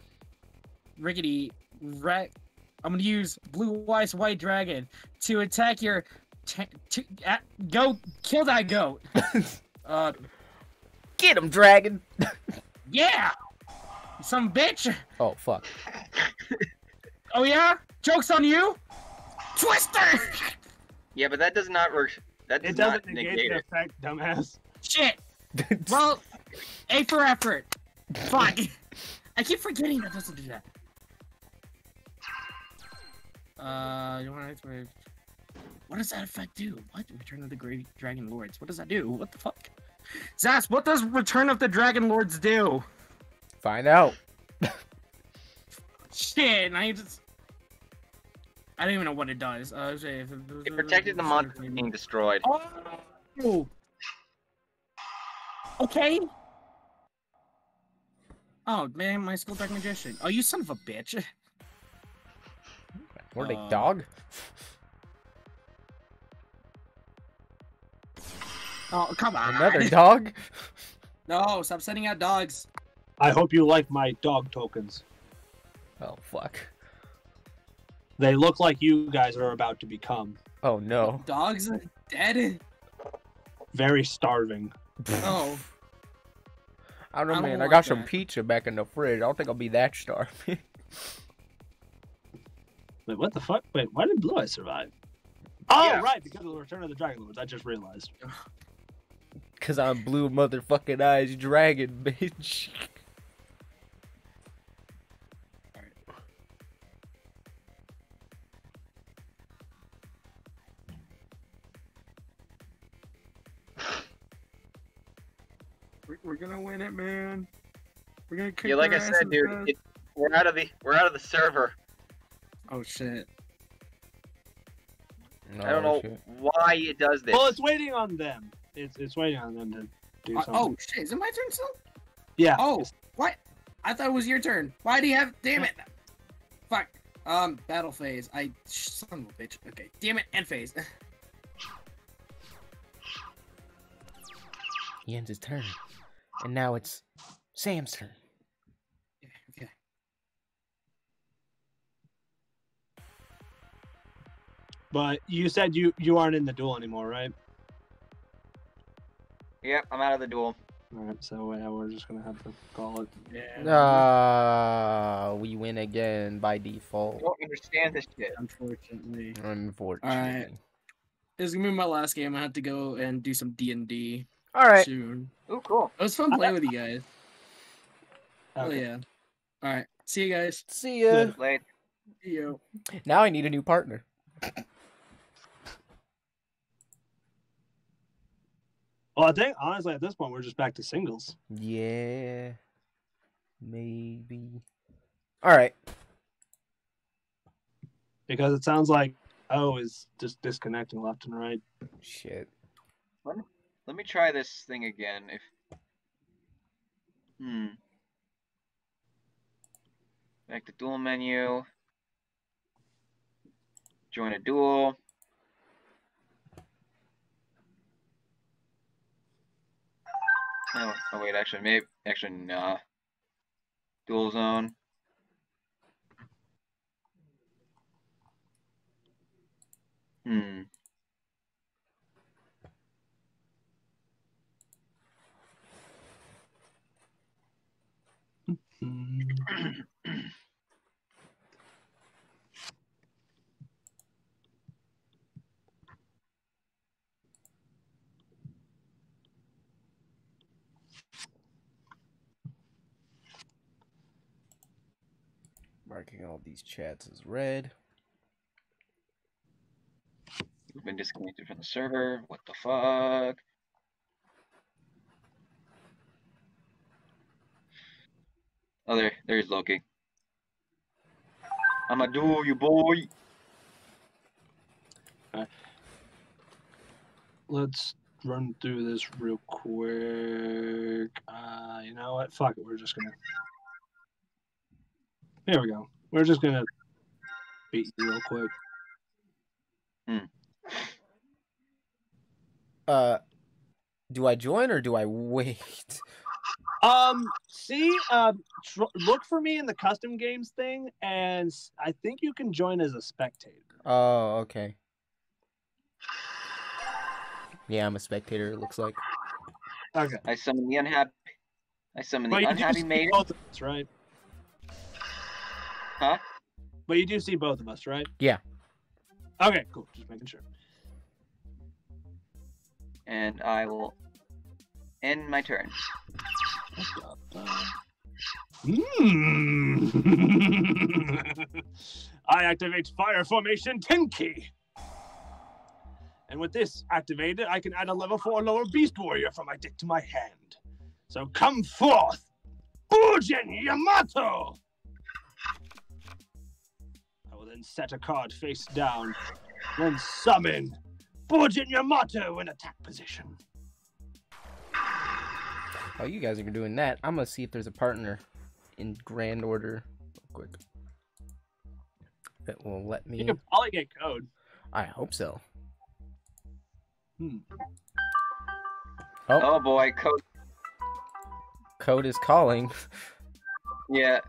Rickety. Rat. I'm gonna use Blue Eyes White Dragon to attack your. T- t- uh, go kill that goat. uh, Get him, dragon. yeah! Some bitch! Oh fuck. Oh yeah? Joke's on you? Twister! Yeah, but that does not work. That does It not doesn't negate negate the it. effect, dumbass. Shit! Well, A for effort. Fuck. I keep forgetting that doesn't do that. Uh, you want to What does that effect do? What? Return of the Great Dragon Lords. What does that do? What the fuck? Zas, what does Return of the Dragon Lords do? Find out. Shit, I just. I don't even know what it does. Uh, say It protected the monster from being destroyed. Oh. Okay. Oh man, my skilled dark magician. Oh, you son of a bitch. Or they Uh, dog? Oh, come on. Another dog? No, stop sending out dogs. I hope you like my dog tokens. Oh fuck. They look like you guys are about to become Oh no. Dogs are dead. very starving. Oh, I don't know, I don't man. I like got some that. pizza back in the fridge. I don't think I'll be that starving. Wait, what the fuck? Wait, why did Blue Eye survive? Oh, Yeah. right, because of the Return of the Dragon Lords. I just realized. Cause I'm blue motherfucking eyes dragon, bitch. We're, we're gonna win it, man. We're gonna kick Yeah, like I said, dude, it, we're out of the we're out of the server. Oh shit. No, I don't know shit. why it does this. Well, it's waiting on them. It's it's waiting on them to do Uh, something. oh shit! Is it my turn still? yeah. Oh, what? I thought it was your turn. Why do you have? Damn it! Fuck. Um, battle phase. I son of a bitch. Okay. Damn it. End phase. He ends his turn, and now it's Sam's turn. Okay. But you said you you aren't in the duel anymore, right? Yep, I'm out of the duel. All right. So yeah, we're just gonna have to call it. Yeah. Ah, we win again by default. I don't understand this shit. Unfortunately, Unfortunately. this is gonna be my last game. I have to go and do some D and D All right. soon. Ooh, cool. It was fun playing with you guys. Oh Okay. yeah. All right. See you guys. See ya. Late. See you. Now I need a new partner. Well, I think honestly at this point we're just back to singles. Yeah. Maybe. All right. because it sounds like O is just disconnecting left and right. Shit. Let me try this thing again. If hmm, back to duel menu. Join a duel. Oh, oh wait, actually, maybe actually nah. Dual zone. Hmm. Mm. Marking all these chats as red. We've been disconnected from the server. What the fuck? Oh, there, there's Loki. I'ma do you, boy. Let's run through this real quick. Uh, you know what? Fuck it. We're just gonna. Here we go. We're just gonna beat you real quick. Hmm. Uh, do I join or do I wait? Um, see, uh, tr- look for me in the custom games thing, and I think you can join as a spectator. Oh, okay. Yeah, I'm a spectator. It looks like. Okay. I summon the unhappy. I summon the But unhappy see maiden. both of us, right? Huh? But you do see both of us, right? Yeah. Okay, cool. Just making sure. and I will end my turn. Hmm. I activate Fire Formation Tenki. And with this activated, I can add a level 4 lower Beast Warrior from my deck to my hand. So come forth, Bujin Yamato! I will then set a card face down, then summon Bujin Yamato in attack position. While you guys are doing that, I'm gonna see if there's a partner in grand order. Real quick. That will let You me. can probably get code. I hope so. Hmm. Oh, Oh boy, code. code is calling. Yeah,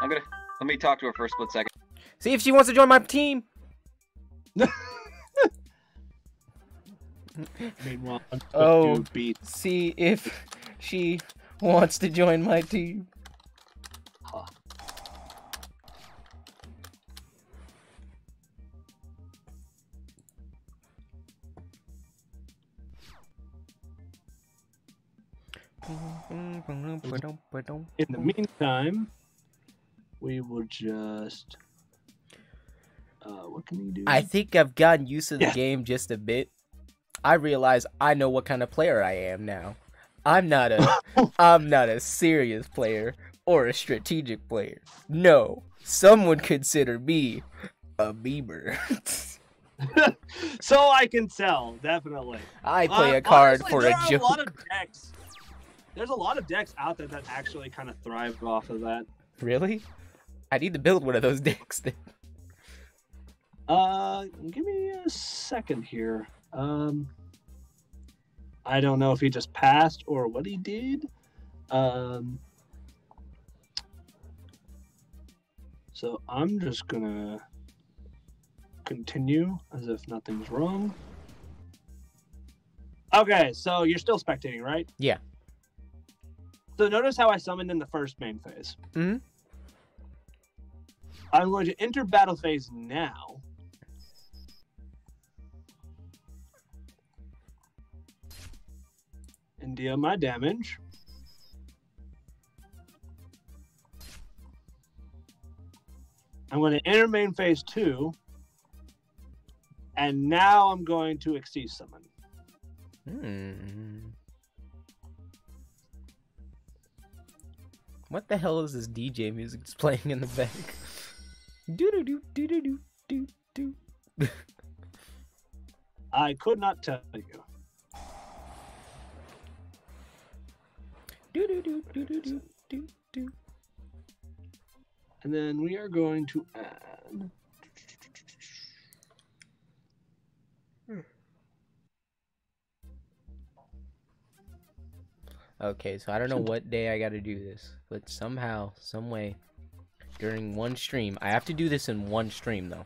I'm gonna. Let me talk to her for a split second. See if she wants to join my team. Meanwhile, Oh. oh. beat. See if she wants to join my team. In the meantime, we will just. Uh, what can we do? I think I've gotten used to the Yeah. game just a bit. I realize I know what kind of player I am now. I'm not a I'm not a serious player or a strategic player. No, some would consider me a beaver. so I can tell, definitely. I play Uh, a card honestly, for there a are joke. a lot of decks. There's a lot of decks out there that actually kind of thrive off of that. Really? I need to build one of those decks then. Uh, give me a second here. Um, I don't know if he just passed or what he did. Um, so I'm just gonna continue as if nothing's wrong. Okay, so you're still spectating, right? Yeah. So notice how I summoned in the first main phase. Mhm. I'm going to enter battle phase now. And deal my damage. I'm going to enter main phase two, and now I'm going to Xyz summon. Hmm. What the hell is this DJ music that's playing in the back? Do do do do do do do do. I could not tell you. Do do do do do do do do. And then we are going to add. Hmm. Okay, so I don't know what day I gotta do this, but somehow, some way, during one stream, I have to do this in one stream though.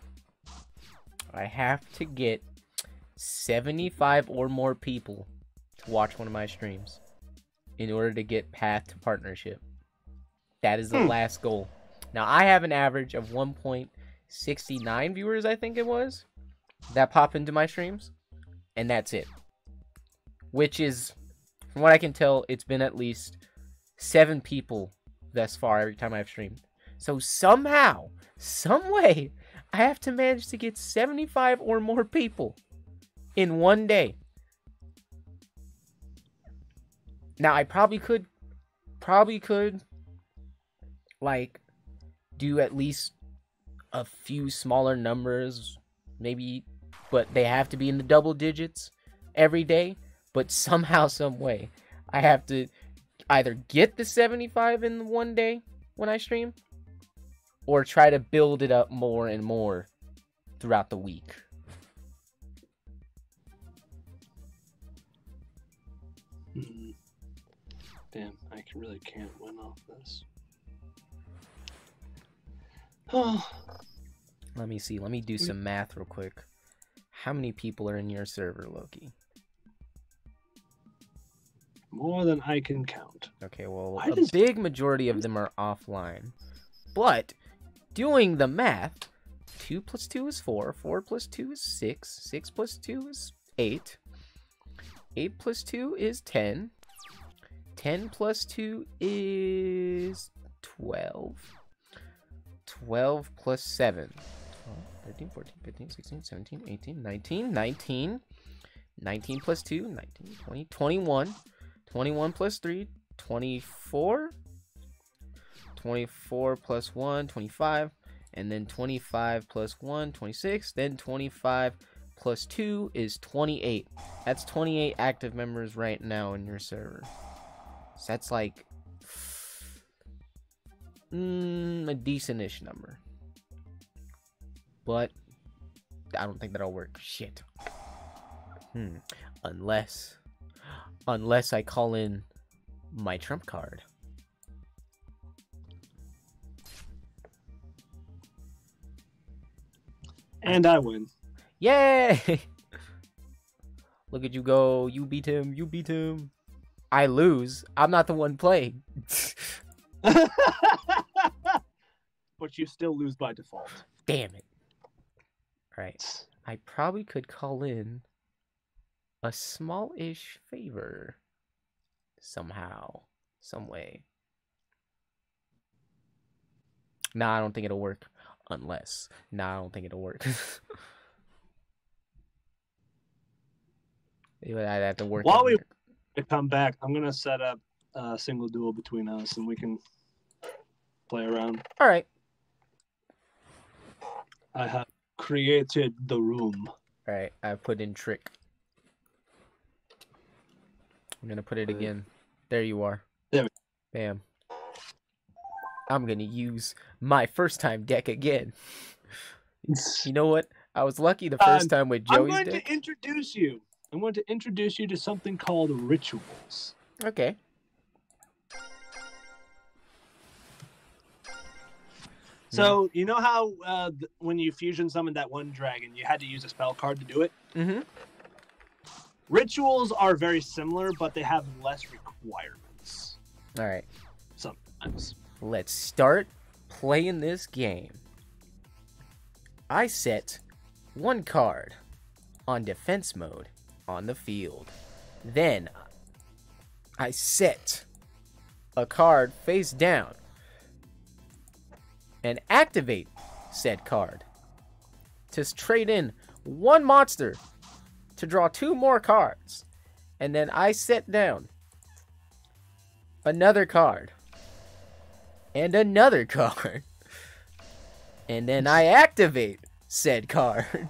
I have to get 75 or more people to watch one of my streams in order to get Path to Partnership. That is the Hmm. last goal. Now, I have an average of 1.69 viewers, I think it was, that pop into my streams, and that's it. Which is from what I can tell, it's been at least seven people thus far every time I've streamed. So somehow, some way, I have to manage to get 75 or more people in one day. Now I probably could probably could like do at least a few smaller numbers, maybe but they have to be in the double digits every day. But somehow some way i have to either get the 75 in one day when i stream or try to build it up more and more throughout the week I really can't win off this. Oh, let me see let me do some math real quick how many people are in your server loki more than I can count. okay well Why a big majority of them are offline but doing the math 2 plus 2 is 4 4 plus 2 is 6 6 plus 2 is 8 8 plus 2 is 10 10 plus 2 is 12 12 plus 7 12, 13 14 15 16 17 18 19 19 19 plus 2 19 20 21 21 plus 3 24 24 plus 1 25 and then 25 plus 1 26 then 25 plus 2 is 28 that's 28 active members right now in your server so that's like mm, a decentish number but i don't think that'll work shit hmm unless unless i call in my trump card And I win. Yay! Look at you go. You beat him. You beat him. I lose. I'm not the one playing. but you still lose by default. Damn it. Alright. I probably could call in a small-ish favor. Somehow. Some way. Nah, I don't think it'll work. Unless. Nah, I don't think it'll work. I'd have to work. While we-. To come back, I'm gonna set up a single duel between us, and we can play around. Alright. I have created the room. Alright, I put in trick. I'm gonna put it again. There you are. There Bam. I'm gonna use my first time deck again. You know what? I was lucky the first time with I'm going deck. to introduce you. I'm going to introduce you to something called rituals. Okay. So you know how uh, th- when you fusion summoned that one dragon, you had to use a spell card to do it. Mm-hmm. Rituals are very similar, but they have less requirements Alright. sometimes. Let's start playing this game. I set one card on defense mode on the field. Then I set a card face down and activate said card to trade in one monster to draw two more cards. And then I set down another card and another card. And then I activate said card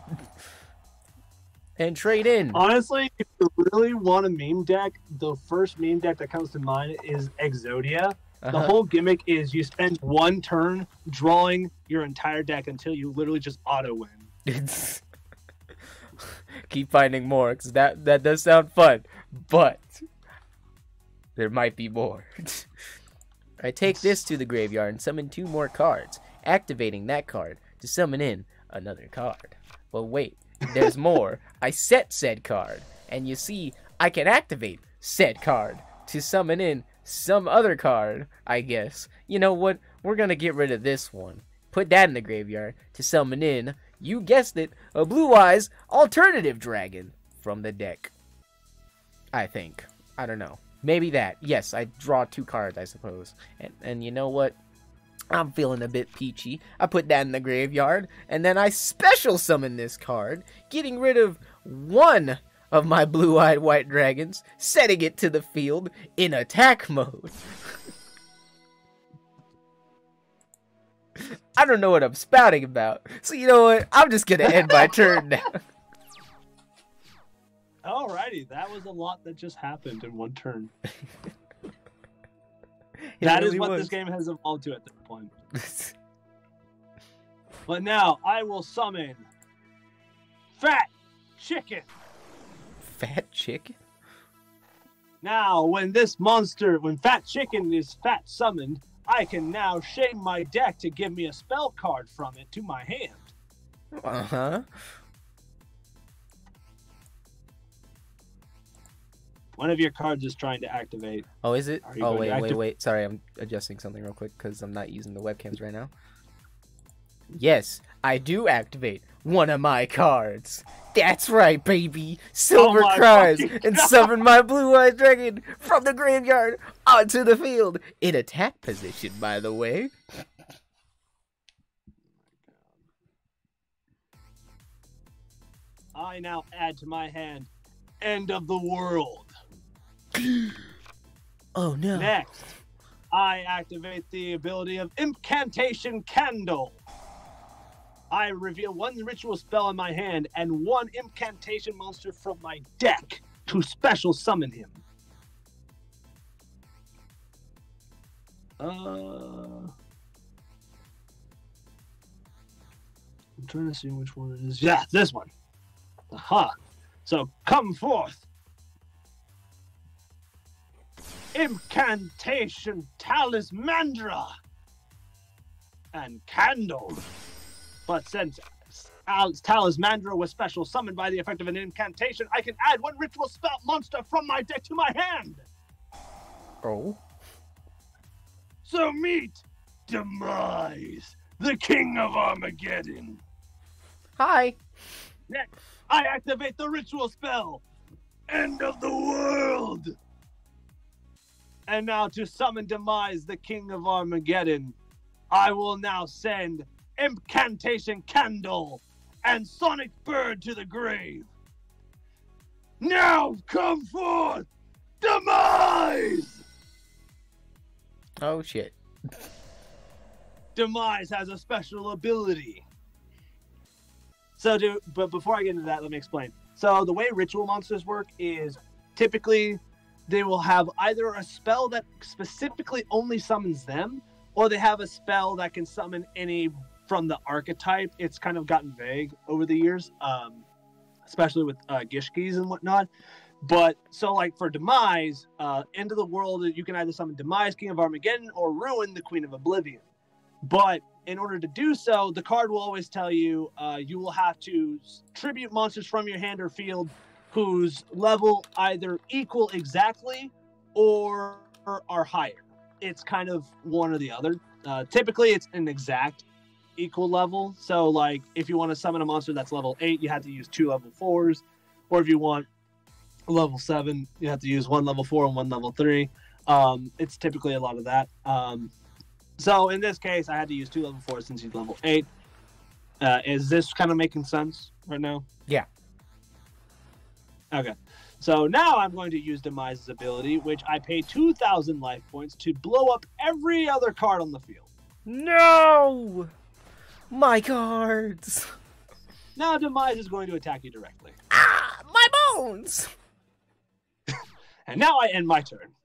and trade in. Honestly, if you really want a meme deck, the first meme deck that comes to mind is Exodia. The Uh-huh. whole gimmick is you spend one turn drawing your entire deck until you literally just auto win. Keep finding more, cause that that does sound fun, but there might be more. I take this to the graveyard and summon two more cards, activating that card to summon in another card. But wait, there's more. I set said card, and you see, I can activate said card to summon in some other card, I guess. You know what? We're gonna get rid of this one. Put that in the graveyard to summon in, you guessed it, a Blue Eyes alternative dragon from the deck. I think. I don't know. Maybe that. Yes, I draw two cards, I suppose. And and you know what? I'm feeling a bit peachy. I put that in the graveyard, and then I special summon this card, getting rid of one of my blue-eyed white dragons, setting it to the field in attack mode. I don't know what I'm spouting about. So you know what? I'm just gonna end my turn now. Alrighty, that was a lot that just happened in one turn. That is really what was. this game has evolved to at this point. But now I will summon Fat Chicken. Fat chicken? Now, when this monster, when Fat Chicken is fat summoned, I can now shame my deck to give me a spell card from it to my hand. Uh huh. One of your cards is trying to activate. Oh, is it? Oh, wait, wait, wait. Sorry, I'm adjusting something real quick because I'm not using the webcams right now. Yes, I do activate one of my cards. That's right, baby. Silver Oh cries and summon my blue-eyed dragon from the graveyard onto the field in attack position. By the way. I now add to my hand End of the World. Oh no. Next, I activate the ability of Impcantation Candoll. I reveal one ritual spell in my hand and one Impcantation monster from my deck to special summon him. Uh, I'm trying to see which one it is. Yeah, this one. Aha. So come forth. Impcantation Talismandra and Candoll. But since Al- Talismandra was special summoned by the effect of an Impcantation, I can add one ritual spell monster from my deck to my hand. Oh. So meet Demise, the king of Armageddon. Hi. Next, I activate the ritual spell. End of the world. And now to summon Demise, the king of Armageddon, I will now send Impcantation Candoll and Sonic Bird to the grave. Now come forth, Demise. Oh shit. Demise has a special ability. So, do but before I get into that, let me explain. So, the way ritual monsters work is typically they will have either a spell that specifically only summons them, or they have a spell that can summon any from the archetype. It's kind of gotten vague over the years, um, especially with uh, Gishkis and whatnot. But so, like for Demise, uh, End of the World, you can either summon Demise, King of Armageddon, or Ruin, the Queen of Oblivion. But in order to do so, the card will always tell you uh, you will have to tribute monsters from your hand or field whose level either equal exactly or are higher. It's kind of one or the other. Uh, typically, it's an exact equal level. So, like, if you want to summon a monster that's level eight, you have to use two level fours, or if you want level seven, you have to use one level four and one level three. Um, it's typically a lot of that. Um, so in this case, I had to use two level fours since he's level eight. Uh, is this kind of making sense right now? Yeah. Okay. So now I'm going to use Demise's ability, which I pay 2,000 life points to blow up every other card on the field. No! My cards! Now Demise is going to attack you directly. Ah! My bones! And now I end my turn.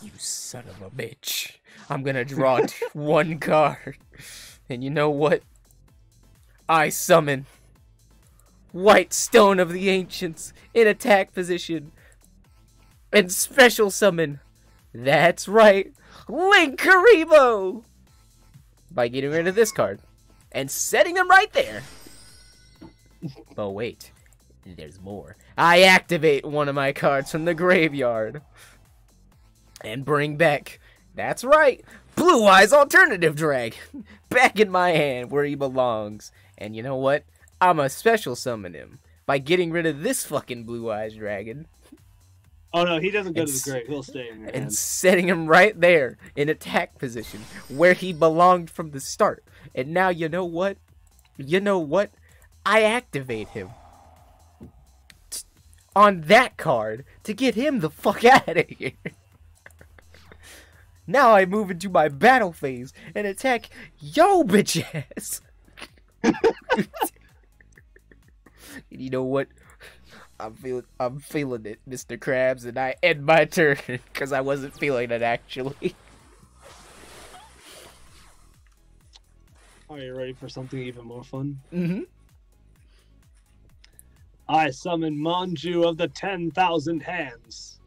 You son of a bitch. I'm gonna draw one card. And you know what? I summon White Stone of the Ancients in attack position. And special summon. That's right. Linkuriboh! By getting rid of this card. And setting him right there. But wait. There's more. I activate one of my cards from the graveyard. And bring back. That's right. Blue Eyes Alternative Drag. Back in my hand where he belongs. And you know what? I'm a special summon him by getting rid of this fucking Blue Eyes Dragon Oh no, he doesn't go to the grave. He'll stay in your and hand. setting him right there in attack position where he belonged from the start. And now you know what? You know what? I activate him t- on that card to get him the fuck out of here. now I move into my battle phase and attack yo bitch ass. you know what? I'm feeling I'm feeling it, Mr. Krabs, and I end my turn because I wasn't feeling it actually. Are you ready for something even more fun? Mm-hmm. I summon Manju of the 10,000 Hands.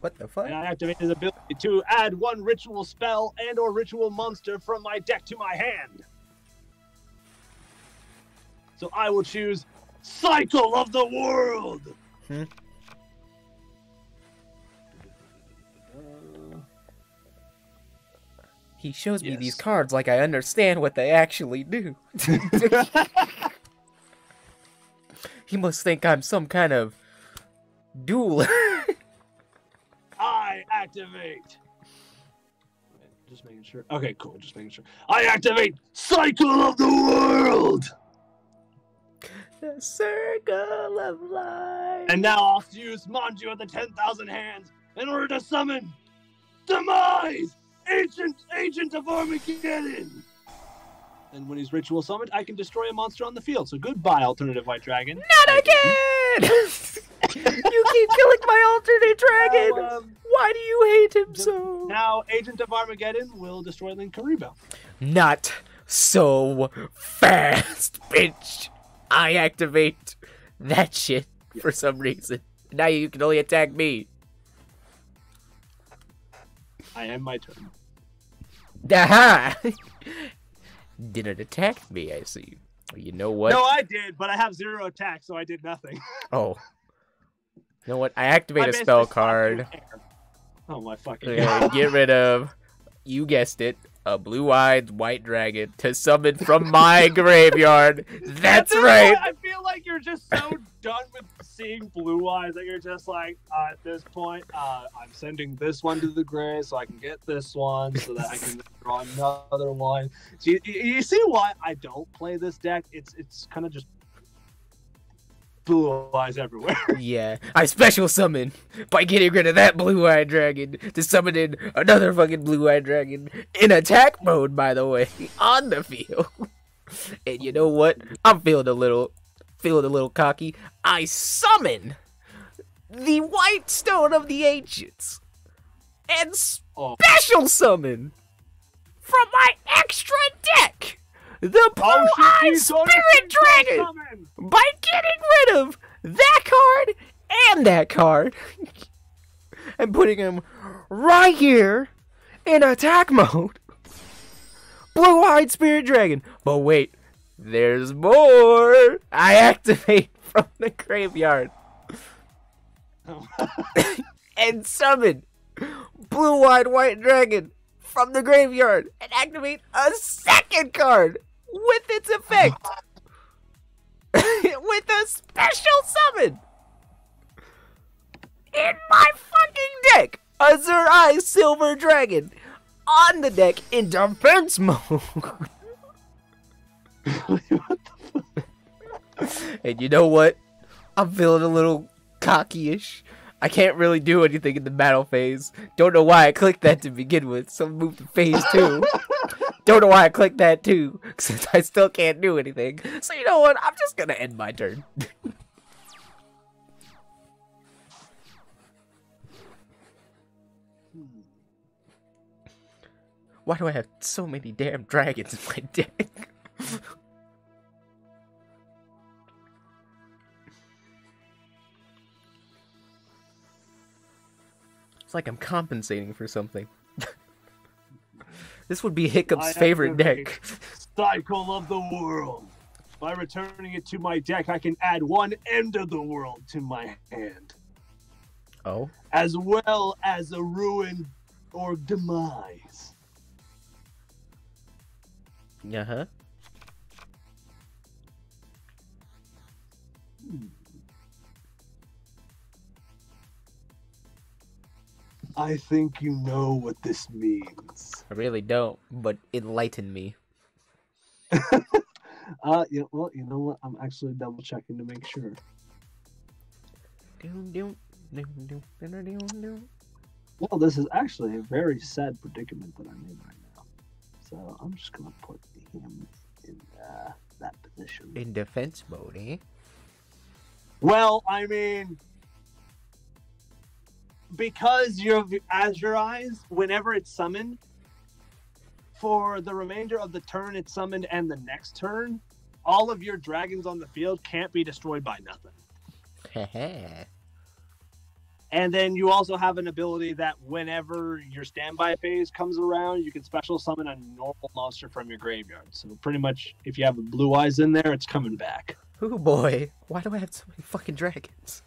What the fuck? And I activate his ability to add one ritual spell and or ritual monster from my deck to my hand. So I will choose Cycle of the World. Hmm. He shows me these cards like I understand what they actually do. he must think I'm some kind of dueler. I activate. Just making sure. Okay, cool. Just making sure. I activate Cycle of the World. The circle of life. And now I'll use Manju of the 10,000 Hands in order to summon Demise, Ancient Agent of Armageddon. And when he's ritual summoned, I can destroy a monster on the field. So goodbye, Alternative White Dragon. Not again! you keep killing my alternate dragon! Um, Why do you hate him so? now, Agent of Armageddon will destroy Linkuriboh. Not so fast, bitch. I activate that shit for some reason. Now you can only attack me. I end my turn. Aha! Didn't attack me, I see. You know what? No, I did, but I have zero attack, so I did nothing. Oh. You know what? I activate I a spell card. Oh my fucking god! get rid of, you guessed it, a blue-eyed white dragon to summon from my graveyard. That's At right. I feel like you're just so done with seeing blue eyes that you're just like, uh, at this point, uh, I'm sending this one to the grave so I can get this one so that I can draw another one. So you you see why I don't play this deck? It's it's kind of just blue eyes everywhere. Yeah, I special summon by getting rid of that blue-eyed dragon to summon in another fucking blue-eyed dragon in attack mode, by the way, on the field. And you know what? I'm feeling a little, feeling a little cocky. I summon the White Stone of the Ancients and Oh. special summon from my extra deck the Oh, he's on a Spirit Dragon summon! by getting rid of that card and that card and putting him right here in attack mode. Blue eyed spirit dragon. But wait, there's more. I activate from the graveyard and summon blue eyed white dragon from the graveyard and activate a second card with its effect with a special summon in my fucking deck. Azure Eye Silver Dragon on the deck in defense mode. and you know what? I'm feeling a little cocky-ish. I can't really do anything in the battle phase. Don't know why I clicked that to begin with. So move to phase two. Don't know why I clicked that too, since I still can't do anything. So you know what? I'm just gonna end my turn. Why do I have so many damn dragons in my deck? it's like I'm compensating for something. this would be Hiccup's favorite deck. Cycle of the world. By returning it to my deck, I can add one end of the world to my hand, Oh, as well as a ruin or demise. uh huh. I think you know what this means. I really don't, but enlighten me. Uh, yeah, well, you know what? I'm actually double checking to make sure. Well, this is actually a very sad predicament that I'm in right now. So I'm just gonna put him in uh, that position. In defense mode, eh? Well, I mean, because you have Azure Eyes, whenever it's summoned, for the remainder of the turn it's summoned and the next turn, all of your dragons on the field can't be destroyed by nothing. And then you also have an ability that whenever your standby phase comes around, you can special summon a normal monster from your graveyard. So pretty much, if you have blue eyes in there, it's coming back. Oh boy, why do I have so many fucking dragons?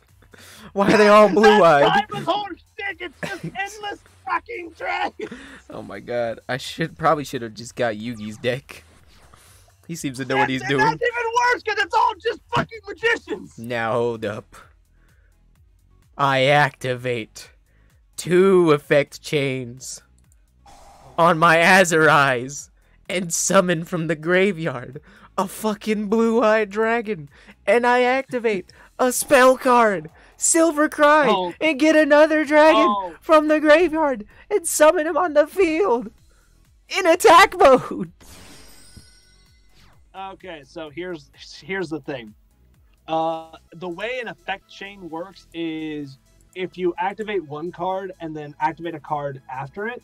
Why are they all blue eyed? That's whole shtick. It's just endless fucking dragons. Oh my god, I should probably should have just got Yugi's deck. He seems to know what he's doing. That's even worse because it's all just fucking magicians. Now hold up. I activate two effect chains on my Azure Eyes and summon from the graveyard a fucking blue-eyed dragon. And I activate a spell card, Silver Cry, Oh. and get another dragon Oh. from the graveyard and summon him on the field in attack mode. Okay, so here's here's the thing. Uh, the way an effect chain works is if you activate one card and then activate a card after it,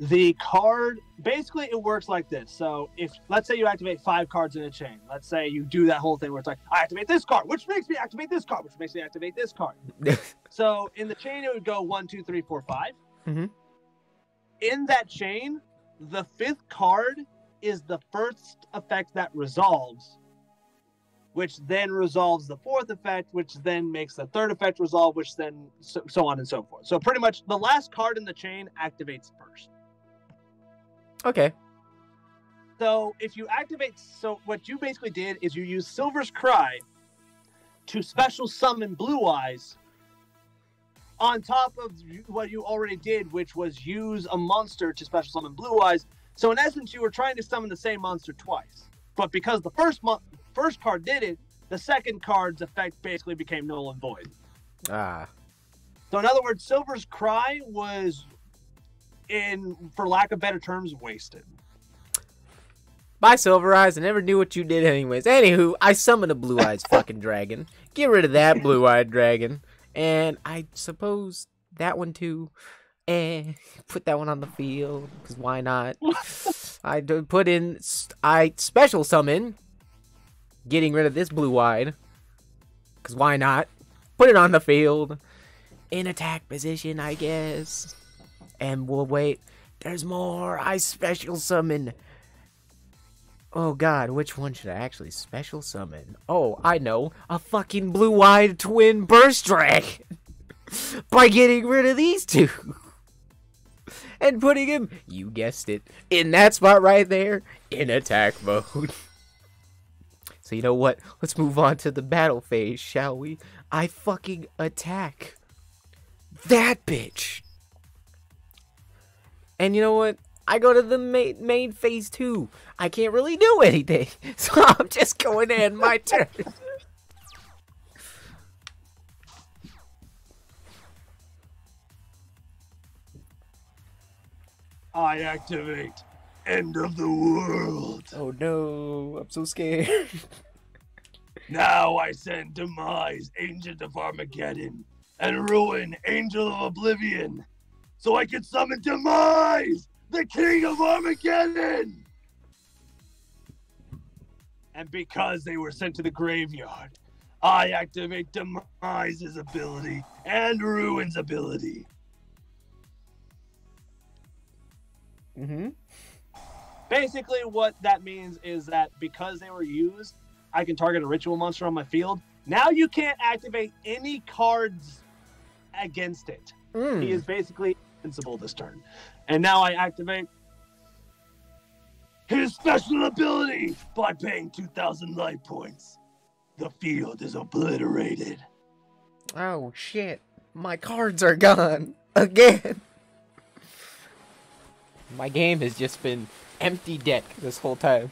the card basically it works like this. So if let's say you activate five cards in a chain, let's say you do that whole thing where it's like I activate this card, which makes me activate this card, which makes me activate this card. So in the chain, it would go one, two, three, four, five. Mhm. In that chain, the fifth card is the first effect that resolves, which then resolves the fourth effect, which then makes the third effect resolve, which then so, so on and so forth. So pretty much the last card in the chain activates first. Okay. So if you activate, so what you basically did is you use Silver's Cry to special summon Blue Eyes on top of what you already did, which was use a monster to special summon Blue Eyes. So in essence, you were trying to summon the same monster twice. But because the first mon- first card did it, the second card's effect basically became null and void. Ah. So in other words, Silver's Cry was, in for lack of better terms, wasted. Bye, Silver Eyes. I never knew what you did, anyways. Anywho, I summoned a Blue Eyes fucking dragon. Get rid of that Blue Eyed dragon. And I suppose that one too. Eh, put that one on the field, because why not? I do put in. I special summon. Getting rid of this Blue Eyed. Because why not? Put it on the field. In attack position, I guess. And we'll wait. There's more. I special summon. Oh god, which one should I actually special summon? Oh, I know. A fucking blue-eyed twin burst dragon. By getting rid of these two. and putting him, you guessed it, in that spot right there, in attack mode. so you know what? Let's move on to the battle phase, shall we? I fucking attack. That bitch. And you know what? I go to the main, main phase two. I can't really do anything. So I'm just going to end my turn. I activate End of the World. Oh no, I'm so scared. Now I send Demise, Agent of Armageddon, and Ruin, Angel of Oblivion, so I can summon Demise, the King of Armageddon! And because they were sent to the graveyard, I activate Demise's ability and Ruin's ability. mm-hmm. Basically, what that means is that because they were used, I can target a ritual monster on my field. Now you can't activate any cards against it. Mm. He is basically invincible this turn. And now I activate His special ability by paying 2,000 life points. The field is obliterated. Oh shit, my cards are gone again. My game has just been empty deck this whole time.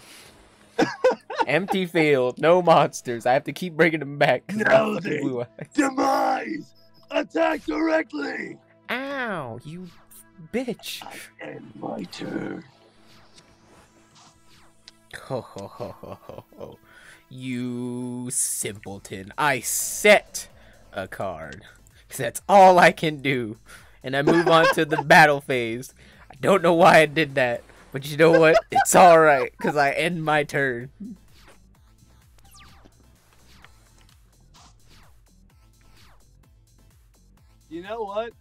empty field, no monsters. I have to keep bringing them back. I Now they- Demise! Attack directly! Ow, you bitch. End my turn. Ho ho ho ho ho ho. You simpleton. I set a card. 'Cause that's all I can do. And I move on to the battle phase. I don't know why I did that. But you know what? It's alright. Because I end my turn. You know what?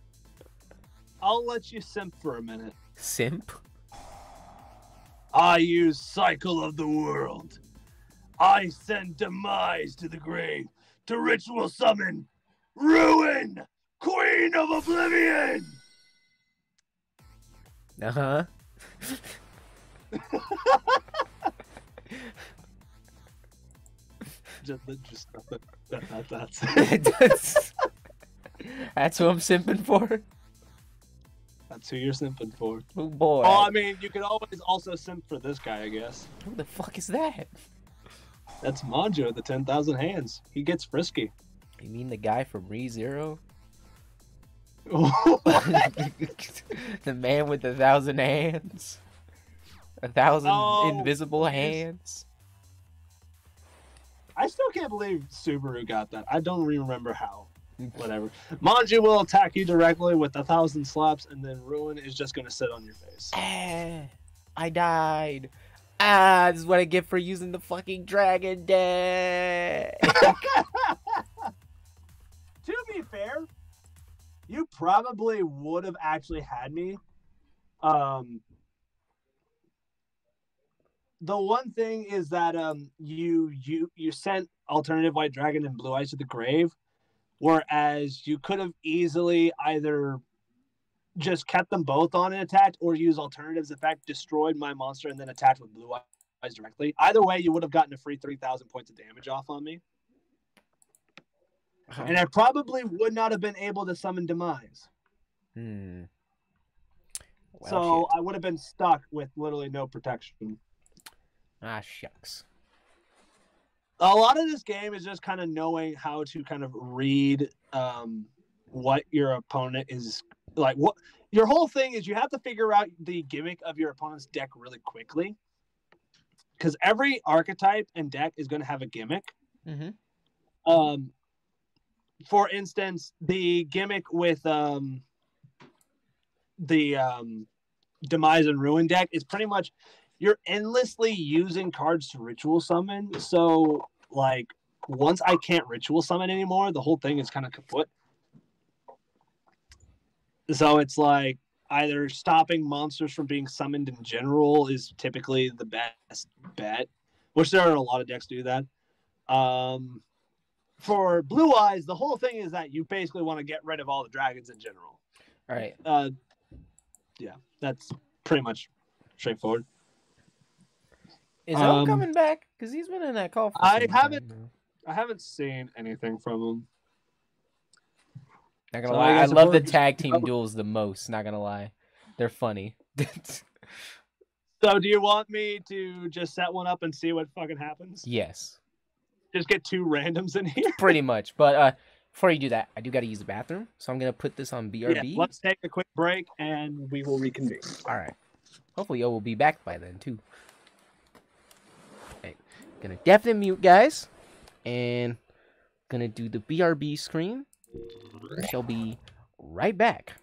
I'll let you simp for a minute. Simp? I use Cycle of the World. I send Demise to the grave to ritual summon Ruin, Queen of Oblivion! Uh huh. Just, just that, that, that's that's, that's what I'm simping for. That's who you're simping for. Oh boy. Oh, I mean, you could always also simp for this guy, I guess. Who the fuck is that? That's Manjo, the 10,000 hands. He gets frisky. You mean the guy from Re Zero? The man with a thousand hands. A thousand Oh, invisible hands. still can't believe Subaru got that. I don't remember how. Whatever. Manju will attack you directly with a thousand slaps, and then Ruin is just going to sit on your face. Ah, I died. Ah, this is what I get for using the fucking dragon deck. to be fair, you probably would have actually had me. Um, the one thing is that um you you you sent alternative white dragon and blue eyes to the grave, whereas you could have easily either just kept them both on and attacked, or use alternatives effect, destroyed my monster, and then attacked with blue eyes directly. Either way, you would have gotten a free three thousand points of damage off on me, and I probably would not have been able to summon demise. Hmm. Well, so shit. I would have been stuck with literally no protection. ah shucks. A lot of this game is just kind of knowing how to kind of read um, what your opponent is like. What your whole thing is, you have to figure out the gimmick of your opponent's deck really quickly, because every archetype and deck is going to have a gimmick. Mm-hmm. Um, for instance, the gimmick with um, the um, demise and ruin deck is pretty much you're endlessly using cards to ritual summon. So, like, once I can't ritual summon anymore, the whole thing is kind of kaput. So it's like either stopping monsters from being summoned in general is typically the best bet, which there are a lot of decks do that. Um, for blue eyes, the whole thing is that you basically want to get rid of all the dragons in general. All right. Uh, yeah, that's pretty much straightforward. Is Owen Um, coming back? Because he's been in that call. For I haven't- time. I haven't seen anything from him. Not gonna So I lie, I, guess if love the tag team duels the most. Not gonna lie, they're funny. So, do you want me to just set one up and see what fucking happens? yes, Just get two randoms in here. pretty much. But uh, before you do that, I do gotta use the bathroom, so I'm gonna put this on Yeah, BRB. let's take a quick break and we will reconvene. All right. Hopefully, O will be back by then too. Gonna definitely mute guys, and gonna do the BRB screen. Shall be right back.